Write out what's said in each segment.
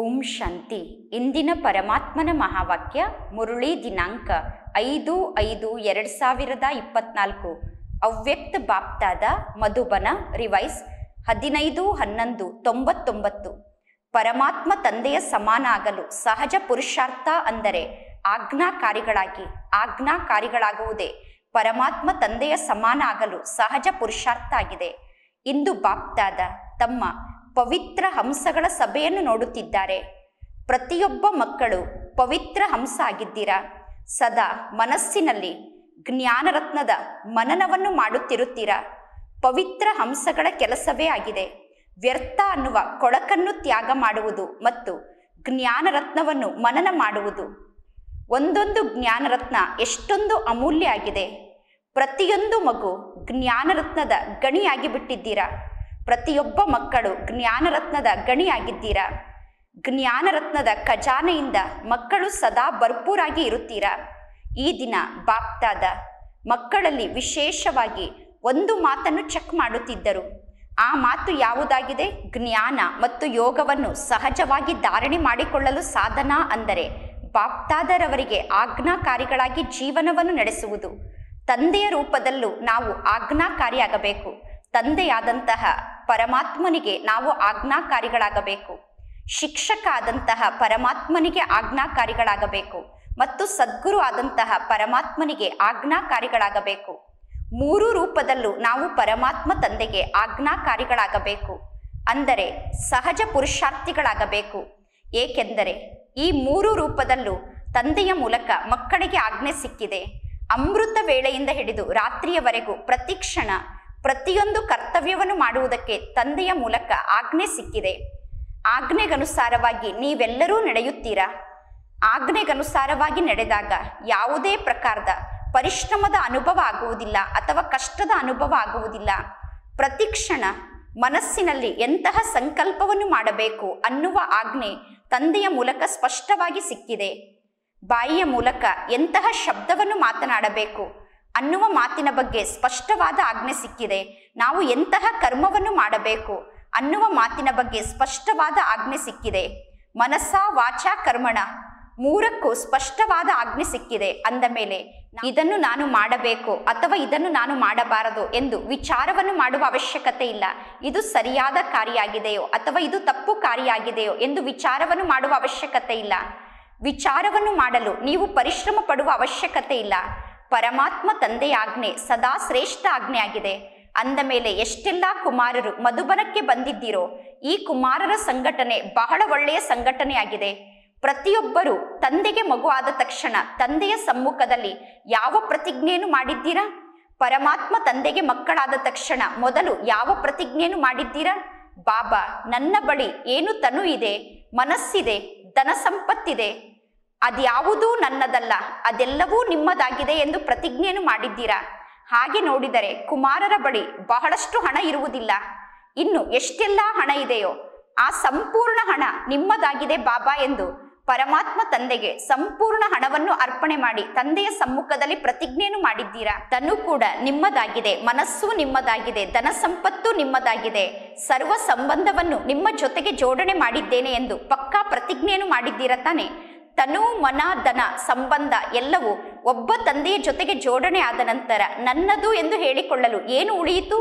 ಓಂ ಶಾಂತಿ. ಇಂದಿನ ಪರಮಾತ್ಮನ ಮಹಾವಾಕ್ಯ ಮುರುಳಿ ದಿನಾಂಕ ಐದು ಐದು ಎರಡು ಸಾವಿರದ ಇಪ್ಪತ್ನಾಲ್ಕು. ಅವ್ಯಕ್ತ ಬಾಪ್ತಾದ ಮಧುಬನ ರಿವೈಸ್ ಹದಿನೈದು ಹನ್ನೊಂದು ತೊಂಬತ್ತೊಂಬತ್ತು. ಪರಮಾತ್ಮ ತಂದೆಯ ಸಮಾನ ಆಗಲು ಸಹಜ ಪುರುಷಾರ್ಥ ಅಂದರೆ ಆಜ್ಞಾಕಾರಿಗಳಾಗಿ ಆಜ್ಞಾಕಾರಿಗಳಾಗುವುದೇ. ಪರಮಾತ್ಮ ತಂದೆಯ ಸಮಾನ ಆಗಲು ಸಹಜ ಪುರುಷಾರ್ಥ ಆಗಿದೆ. ಇಂದು ಬಾಪ್ತಾದ ತಮ್ಮ ಪವಿತ್ರ ಹಂಸಗಳ ಸಭೆಯನ್ನು ನೋಡುತ್ತಿದ್ದಾರೆ. ಪ್ರತಿಯೊಬ್ಬ ಮಕ್ಕಳು ಪವಿತ್ರ ಹಂಸ ಆಗಿದ್ದೀರಾ? ಸದಾ ಮನಸ್ಸಿನಲ್ಲಿ ಜ್ಞಾನರತ್ನದ ಮನನವನ್ನು ಮಾಡುತ್ತಿರುತ್ತೀರಾ? ಪವಿತ್ರ ಹಂಸಗಳ ಕೆಲಸವೇ ಆಗಿದೆ. ವ್ಯರ್ಥ ಅನ್ನುವ ಕೊಳಕನ್ನು ತ್ಯಾಗ ಮಾಡುವುದು ಮತ್ತು ಜ್ಞಾನರತ್ನವನ್ನು ಮನನ ಮಾಡುವುದು. ಒಂದೊಂದು ಜ್ಞಾನರತ್ನ ಎಷ್ಟೊಂದು ಅಮೂಲ್ಯ ಆಗಿದೆ. ಪ್ರತಿಯೊಂದು ಮಗು ಜ್ಞಾನರತ್ನದ ಗಣಿಯಾಗಿ ಬಿಟ್ಟಿದ್ದೀರಾ? ಪ್ರತಿಯೊಬ್ಬ ಮಕ್ಕಳು ಜ್ಞಾನರತ್ನದ ಗಣಿಯಾಗಿದ್ದೀರಾ? ಜ್ಞಾನರತ್ನದ ಖಜಾನೆಯಿಂದ ಮಕ್ಕಳು ಸದಾ ಭರ್ಪೂರಾಗಿ ಇರುತ್ತೀರಾ? ಈ ದಿನ ಬಾಪ್ತಾದ ಮಕ್ಕಳಲ್ಲಿ ವಿಶೇಷವಾಗಿ ಒಂದು ಮಾತನ್ನು ಚೆಕ್ ಮಾಡುತ್ತಿದ್ದರು. ಆ ಮಾತು ಯಾವುದಾಗಿದೆ? ಜ್ಞಾನ ಮತ್ತು ಯೋಗವನ್ನು ಸಹಜವಾಗಿ ಧಾರಣೆ ಮಾಡಿಕೊಳ್ಳಲು ಸಾಧನ ಅಂದರೆ ಬಾಪ್ತಾದರವರಿಗೆ ಆಜ್ಞಾಕಾರಿಗಳಾಗಿ ಜೀವನವನ್ನು ನಡೆಸುವುದು. ತಂದೆಯ ರೂಪದಲ್ಲೂ ನಾವು ಆಜ್ಞಾಕಾರಿಯಾಗಬೇಕು. ತಂದೆಯಾದಂತಹ ಪರಮಾತ್ಮನಿಗೆ ನಾವು ಆಜ್ಞಾಕಾರಿಗಳಾಗಬೇಕು. ಶಿಕ್ಷಕ ಆದಂತಹ ಪರಮಾತ್ಮನಿಗೆ ಆಜ್ಞಾಕಾರಿಗಳಾಗಬೇಕು. ಮತ್ತು ಸದ್ಗುರು ಆದಂತಹ ಪರಮಾತ್ಮನಿಗೆ ಆಜ್ಞಾಕಾರಿಗಳಾಗಬೇಕು. ಮೂರು ರೂಪದಲ್ಲೂ ನಾವು ಪರಮಾತ್ಮ ತಂದೆಗೆ ಆಜ್ಞಾಕಾರಿಗಳಾಗಬೇಕು. ಅಂದರೆ ಸಹಜ ಪುರುಷಾರ್ಥಿಗಳಾಗಬೇಕು. ಏಕೆಂದರೆ ಈ ಮೂರು ರೂಪದಲ್ಲೂ ತಂದೆಯ ಮೂಲಕ ಮಕ್ಕಳಿಗೆ ಆಜ್ಞೆ ಸಿಕ್ಕಿದೆ. ಅಮೃತ ವೇಳೆಯಿಂದ ಹಿಡಿದು ರಾತ್ರಿಯವರೆಗೂ ಪ್ರತಿಕ್ಷಣ ಪ್ರತಿಯೊಂದು ಕರ್ತವ್ಯವನ್ನು ಮಾಡುವುದಕ್ಕೆ ತಂದೆಯ ಮೂಲಕ ಆಜ್ಞೆ ಸಿಕ್ಕಿದೆ. ಆಜ್ಞೆಗನುಸಾರವಾಗಿ ನೀವೆಲ್ಲರೂ ನಡೆಯುತ್ತೀರಾ? ಆಜ್ಞೆಗನುಸಾರವಾಗಿ ನಡೆದಾಗ ಯಾವುದೇ ಪ್ರಕಾರದ ಪರಿಶ್ರಮದ ಅನುಭವ ಆಗುವುದಿಲ್ಲ ಅಥವಾ ಕಷ್ಟದ ಅನುಭವ ಆಗುವುದಿಲ್ಲ. ಪ್ರತಿಕ್ಷಣ ಮನಸ್ಸಿನಲ್ಲಿ ಎಂತಹ ಸಂಕಲ್ಪವನ್ನು ಮಾಡಬೇಕು ಅನ್ನುವ ಆಜ್ಞೆ ತಂದೆಯ ಮೂಲಕ ಸ್ಪಷ್ಟವಾಗಿ ಸಿಕ್ಕಿದೆ. ಬಾಯಿಯ ಮೂಲಕ ಎಂತಹ ಶಬ್ದವನ್ನು ಮಾತನಾಡಬೇಕು ಅನ್ನುವ ಮಾತಿನ ಬಗ್ಗೆ ಸ್ಪಷ್ಟವಾದ ಆಜ್ಞೆ ಸಿಕ್ಕಿದೆ. ನಾವು ಎಂತಹ ಕರ್ಮವನ್ನು ಮಾಡಬೇಕು ಅನ್ನುವ ಮಾತಿನ ಬಗ್ಗೆ ಸ್ಪಷ್ಟವಾದ ಆಜ್ಞೆ ಸಿಕ್ಕಿದೆ. ಮನಸ್ಸ ವಾಚ ಕರ್ಮಣ ಮೂರಕ್ಕೂ ಸ್ಪಷ್ಟವಾದ ಆಜ್ಞೆ ಸಿಕ್ಕಿದೆ ಅಂದ ಮೇಲೆ ಇದನ್ನು ನಾನು ಮಾಡಬೇಕು ಅಥವಾ ಇದನ್ನು ನಾನು ಮಾಡಬಾರದು ಎಂದು ವಿಚಾರವನ್ನು ಮಾಡುವ ಅವಶ್ಯಕತೆ ಇಲ್ಲ. ಇದು ಸರಿಯಾದ ಕಾರ್ಯಾಗಿದೆಯೋ ಅಥವಾ ಇದು ತಪ್ಪು ಕಾರ್ಯಾಗಿದೆಯೋ ಎಂದು ವಿಚಾರವನ್ನು ಮಾಡುವ ಅವಶ್ಯಕತೆ ಇಲ್ಲ. ವಿಚಾರವನ್ನು ಮಾಡಲು ನೀವು ಪರಿಶ್ರಮ ಪಡುವ ಅವಶ್ಯಕತೆ ಇಲ್ಲ. ಪರಮಾತ್ಮ ತಂದೆಯ ಆಜ್ಞೆ ಸದಾ ಶ್ರೇಷ್ಠ ಆಜ್ಞೆ ಆಗಿದೆ ಅಂದ ಮೇಲೆ ಎಷ್ಟೆಲ್ಲ ಕುಮಾರರು ಮಧುಬನಕ್ಕೆ ಬಂದಿದ್ದೀರೋ, ಈ ಕುಮಾರರ ಸಂಘಟನೆ ಬಹಳ ಒಳ್ಳೆಯ ಸಂಘಟನೆಯಾಗಿದೆ. ಪ್ರತಿಯೊಬ್ಬರು ತಂದೆಗೆ ಮಗು ಆದ ತಕ್ಷಣ ತಂದೆಯ ಸಮ್ಮುಖದಲ್ಲಿ ಯಾವ ಪ್ರತಿಜ್ಞೆಯನ್ನು ಮಾಡಿದ್ದೀರಾ? ಪರಮಾತ್ಮ ತಂದೆಗೆ ಮಕ್ಕಳಾದ ತಕ್ಷಣ ಮೊದಲು ಯಾವ ಪ್ರತಿಜ್ಞೆಯನ್ನು ಮಾಡಿದ್ದೀರಾ? ಬಾಬಾ, ನನ್ನ ಬಳಿ ಏನು ತನು ಇದೆ, ಮನಸ್ಸಿದೆ, ಧನ ಸಂಪತ್ತಿದೆ. ಅದ್ಯಾವುದೂ ನನ್ನದಲ್ಲ, ಅದೆಲ್ಲವೂ ನಿಮ್ಮದಾಗಿದೆ ಎಂದು ಪ್ರತಿಜ್ಞೆಯನ್ನು ಮಾಡಿದ್ದೀರಾ? ಹಾಗೆ ನೋಡಿದರೆ ಕುಮಾರರ ಬಳಿ ಬಹಳಷ್ಟು ಹಣ ಇರುವುದಿಲ್ಲ. ಇನ್ನು ಎಷ್ಟೆಲ್ಲ ಹಣ ಇದೆಯೋ, ಆ ಸಂಪೂರ್ಣ ಹಣ ನಿಮ್ಮದಾಗಿದೆ ಬಾಬಾ ಎಂದು ಪರಮಾತ್ಮ ತಂದೆಗೆ ಸಂಪೂರ್ಣ ಹಣವನ್ನು ಅರ್ಪಣೆ ಮಾಡಿ ತಂದೆಯ ಸಮ್ಮುಖದಲ್ಲಿ ಪ್ರತಿಜ್ಞೆಯನ್ನು ಮಾಡಿದ್ದೀರಾ? ತನು ಕೂಡ ನಿಮ್ಮದಾಗಿದೆ, ಮನಸ್ಸು ನಿಮ್ಮದಾಗಿದೆ, ಧನ ಸಂಪತ್ತು ನಿಮ್ಮದಾಗಿದೆ, ಸರ್ವ ಸಂಬಂಧವನ್ನು ನಿಮ್ಮ ಜೊತೆಗೆ ಜೋಡಣೆ ಮಾಡಿದ್ದೇನೆ ಎಂದು ಪಕ್ಕಾ ಪ್ರತಿಜ್ಞೆಯನ್ನು ಮಾಡಿದ್ದೀರಾ ತಾನೆ? ತನು, ಮನ, ಧನ, ಸಂಬಂಧ ಎಲ್ಲವೂ ಒಬ್ಬ ತಂದೆಯ ಜೊತೆಗೆ ಜೋಡಣೆ ಆದ ನಂತರ ನನ್ನದು ಎಂದು ಹೇಳಿಕೊಳ್ಳಲು ಏನು ಉಳಿಯಿತು?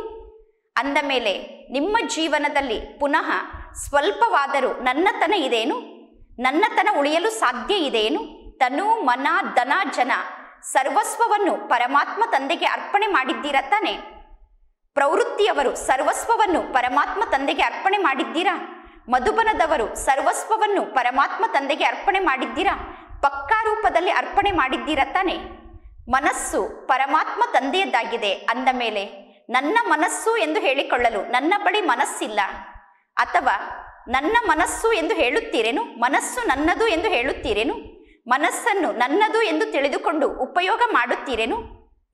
ಅಂದ ಮೇಲೆ, ನಿಮ್ಮ ಜೀವನದಲ್ಲಿ ಪುನಃ ಸ್ವಲ್ಪವಾದರೂ ನನ್ನತನ ಇದೇನು? ನನ್ನತನ ಉಳಿಯಲು ಸಾಧ್ಯ ಇದೇನು? ತನು, ಮನ, ಧನ, ಜನ ಸರ್ವಸ್ವವನ್ನು ಪರಮಾತ್ಮ ತಂದೆಗೆ ಅರ್ಪಣೆ ಮಾಡಿದ್ದೀರಾ ತಾನೆ? ಪ್ರವೃತ್ತಿಯವರು ಸರ್ವಸ್ವವನ್ನು ಪರಮಾತ್ಮ ತಂದೆಗೆ ಅರ್ಪಣೆ ಮಾಡಿದ್ದೀರಾ? ಮಧುಬನದವರು ಸರ್ವಸ್ವವನ್ನು ಪರಮಾತ್ಮ ತಂದೆಗೆ ಅರ್ಪಣೆ ಮಾಡಿದ್ದೀರಾ? ಪಕ್ಕಾ ರೂಪದಲ್ಲಿ ಅರ್ಪಣೆ ಮಾಡಿದ್ದೀರಾ ತಾನೆ? ಮನಸ್ಸು ಪರಮಾತ್ಮ ತಂದೆಯದ್ದಾಗಿದೆ ಅಂದ ಮೇಲೆ, ನನ್ನ ಮನಸ್ಸು ಎಂದು ಹೇಳಿಕೊಳ್ಳಲು ನನ್ನ ಬಳಿ ಮನಸ್ಸಿಲ್ಲ. ಅಥವಾ, ನನ್ನ ಮನಸ್ಸು ಎಂದು ಹೇಳುತ್ತೀರೇನು? ಮನಸ್ಸು ನನ್ನದು ಎಂದು ಹೇಳುತ್ತೀರೇನು? ಮನಸ್ಸನ್ನು ನನ್ನದು ಎಂದು ತಿಳಿದುಕೊಂಡು ಉಪಯೋಗ ಮಾಡುತ್ತೀರೇನು?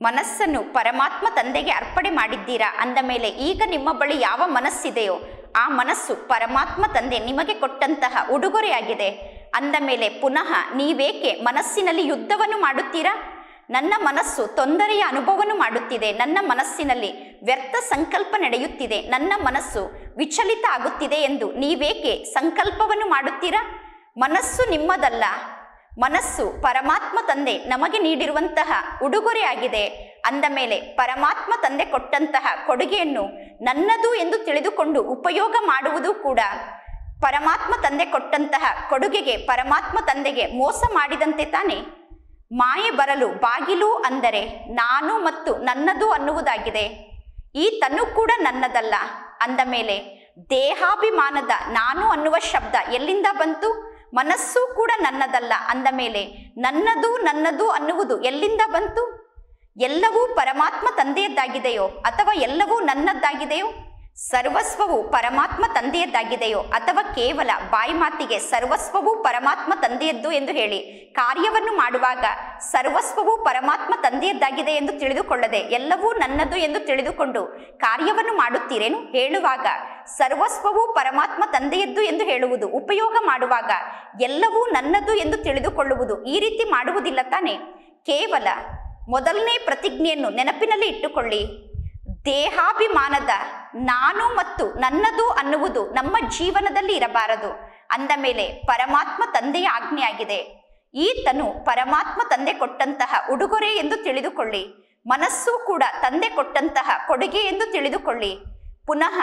ಮನಸ್ಸನ್ನು ಪರಮಾತ್ಮ ತಂದೆಗೆ ಅರ್ಪಣೆ ಮಾಡಿದ್ದೀರಾ ಅಂದ ಮೇಲೆ, ಈಗ ನಿಮ್ಮ ಬಳಿ ಯಾವ ಮನಸ್ಸಿದೆಯೋ ಆ ಮನಸ್ಸು ಪರಮಾತ್ಮ ತಂದೆ ನಿಮಗೆ ಕೊಟ್ಟಂತಹ ಉಡುಗೊರೆಯಾಗಿದೆ. ಅಂದ ಮೇಲೆ ಪುನಃ ನೀವೇಕೆ ಮನಸ್ಸಿನಲ್ಲಿ ಯುದ್ಧವನ್ನು ಮಾಡುತ್ತೀರಾ? ನನ್ನ ಮನಸ್ಸು ತೊಂದರೆಯ ಅನುಭವವನ್ನು ಮಾಡುತ್ತಿದೆ. ನನ್ನ ಮನಸ್ಸಿನಲ್ಲಿ ವ್ಯರ್ಥ ಸಂಕಲ್ಪ ನಡೆಯುತ್ತಿದೆ. ನನ್ನ ಮನಸ್ಸು ವಿಚಲಿತ ಆಗುತ್ತಿದೆ ಎಂದು ನೀವೇಕೆ ಸಂಕಲ್ಪವನ್ನು ಮಾಡುತ್ತೀರಾ? ಮನಸ್ಸು ನಿಮ್ಮದಲ್ಲ. ಮನಸ್ಸು ಪರಮಾತ್ಮ ತಂದೆ ನಮಗೆ ನೀಡಿರುವಂತಹ ಉಡುಗೊರೆಯಾಗಿದೆ. ಅಂದ ಮೇಲೆ ಪರಮಾತ್ಮ ತಂದೆ ಕೊಟ್ಟಂತಹ ಕೊಡುಗೆಯನ್ನು ನನ್ನದು ಎಂದು ತಿಳಿದುಕೊಂಡು ಉಪಯೋಗ ಮಾಡುವುದು ಕೂಡ. ಪರಮಾತ್ಮ ತಂದೆ ಕೊಟ್ಟಂತಹ ಕೊಡುಗೆಗೆ ಪರಮಾತ್ಮ ತಂದೆಗೆ ಮೋಸ ಮಾಡಿದಂತೆ ತಾನೆ? ಮಾಯೆ ಬರಲು ಬಾಗಿಲು ಅಂದರೆ ನಾನು ಮತ್ತು ನನ್ನದು ಅನ್ನುವುದಾಗಿದೆ. ಈ ತನು ಕೂಡ ನನ್ನದಲ್ಲ. ಅಂದ ಮೇಲೆ ದೇಹಾಭಿಮಾನದ ನಾನು ಅನ್ನುವ ಶಬ್ದ ಎಲ್ಲಿಂದ ಬಂತು? ಮನಸ್ಸು ಕೂಡ ನನ್ನದಲ್ಲ ಅಂದ ಮೇಲೆ, ನನ್ನದು ನನ್ನದು ಅನ್ನುವುದು ಎಲ್ಲಿಂದ ಬಂತು? ಎಲ್ಲವೂ ಪರಮಾತ್ಮ ತಂದೆಯದ್ದಾಗಿದೆಯೋ ಅಥವಾ ಎಲ್ಲವೂ ನನ್ನದ್ದಾಗಿದೆಯೋ? ಸರ್ವಸ್ವವು ಪರಮಾತ್ಮ ತಂದೆಯದ್ದಾಗಿದೆಯೋ ಅಥವಾ ಕೇವಲ ಬಾಯಿ ಮಾತಿಗೆ ಸರ್ವಸ್ವವು ಪರಮಾತ್ಮ ತಂದೆಯದ್ದು ಎಂದು ಹೇಳಿ ಕಾರ್ಯವನ್ನು ಮಾಡುವಾಗ ಸರ್ವಸ್ವವು ಪರಮಾತ್ಮ ತಂದೆಯದ್ದಾಗಿದೆ ಎಂದು ತಿಳಿದುಕೊಳ್ಳದೆ ಎಲ್ಲವೂ ನನ್ನದು ಎಂದು ತಿಳಿದುಕೊಂಡು ಕಾರ್ಯವನ್ನು ಮಾಡುತ್ತೀರೇನು? ಹೇಳುವಾಗ ಸರ್ವಸ್ವವು ಪರಮಾತ್ಮ ತಂದೆಯದ್ದು ಎಂದು ಹೇಳುವುದು, ಉಪಯೋಗ ಮಾಡುವಾಗ ಎಲ್ಲವೂ ನನ್ನದು ಎಂದು ತಿಳಿದುಕೊಳ್ಳುವುದು ಈ ರೀತಿ ಮಾಡುವುದಿಲ್ಲ ತಾನೆ? ಕೇವಲ ಮೊದಲನೇ ಪ್ರತಿಜ್ಞೆಯನ್ನು ನೆನಪಿನಲ್ಲಿ ಇಟ್ಟುಕೊಳ್ಳಿ. ದೇಹಾಭಿಮಾನದ ನಾನು ಮತ್ತು ನನ್ನದು ಅನ್ನುವುದು ನಮ್ಮ ಜೀವನದಲ್ಲಿ ಇರಬಾರದು. ಅಂದ ಮೇಲೆ ಪರಮಾತ್ಮ ತಂದೆಯ ಆಜ್ಞೆಯಾಗಿದೆ. ಈ ತನು ಪರಮಾತ್ಮ ತಂದೆ ಕೊಟ್ಟಂತಹ ಉಡುಗೊರೆ ಎಂದು ತಿಳಿದುಕೊಳ್ಳಿ. ಮನಸ್ಸು ಕೂಡ ತಂದೆ ಕೊಟ್ಟಂತಹ ಕೊಡುಗೆ ಎಂದು ತಿಳಿದುಕೊಳ್ಳಿ. ಪುನಃ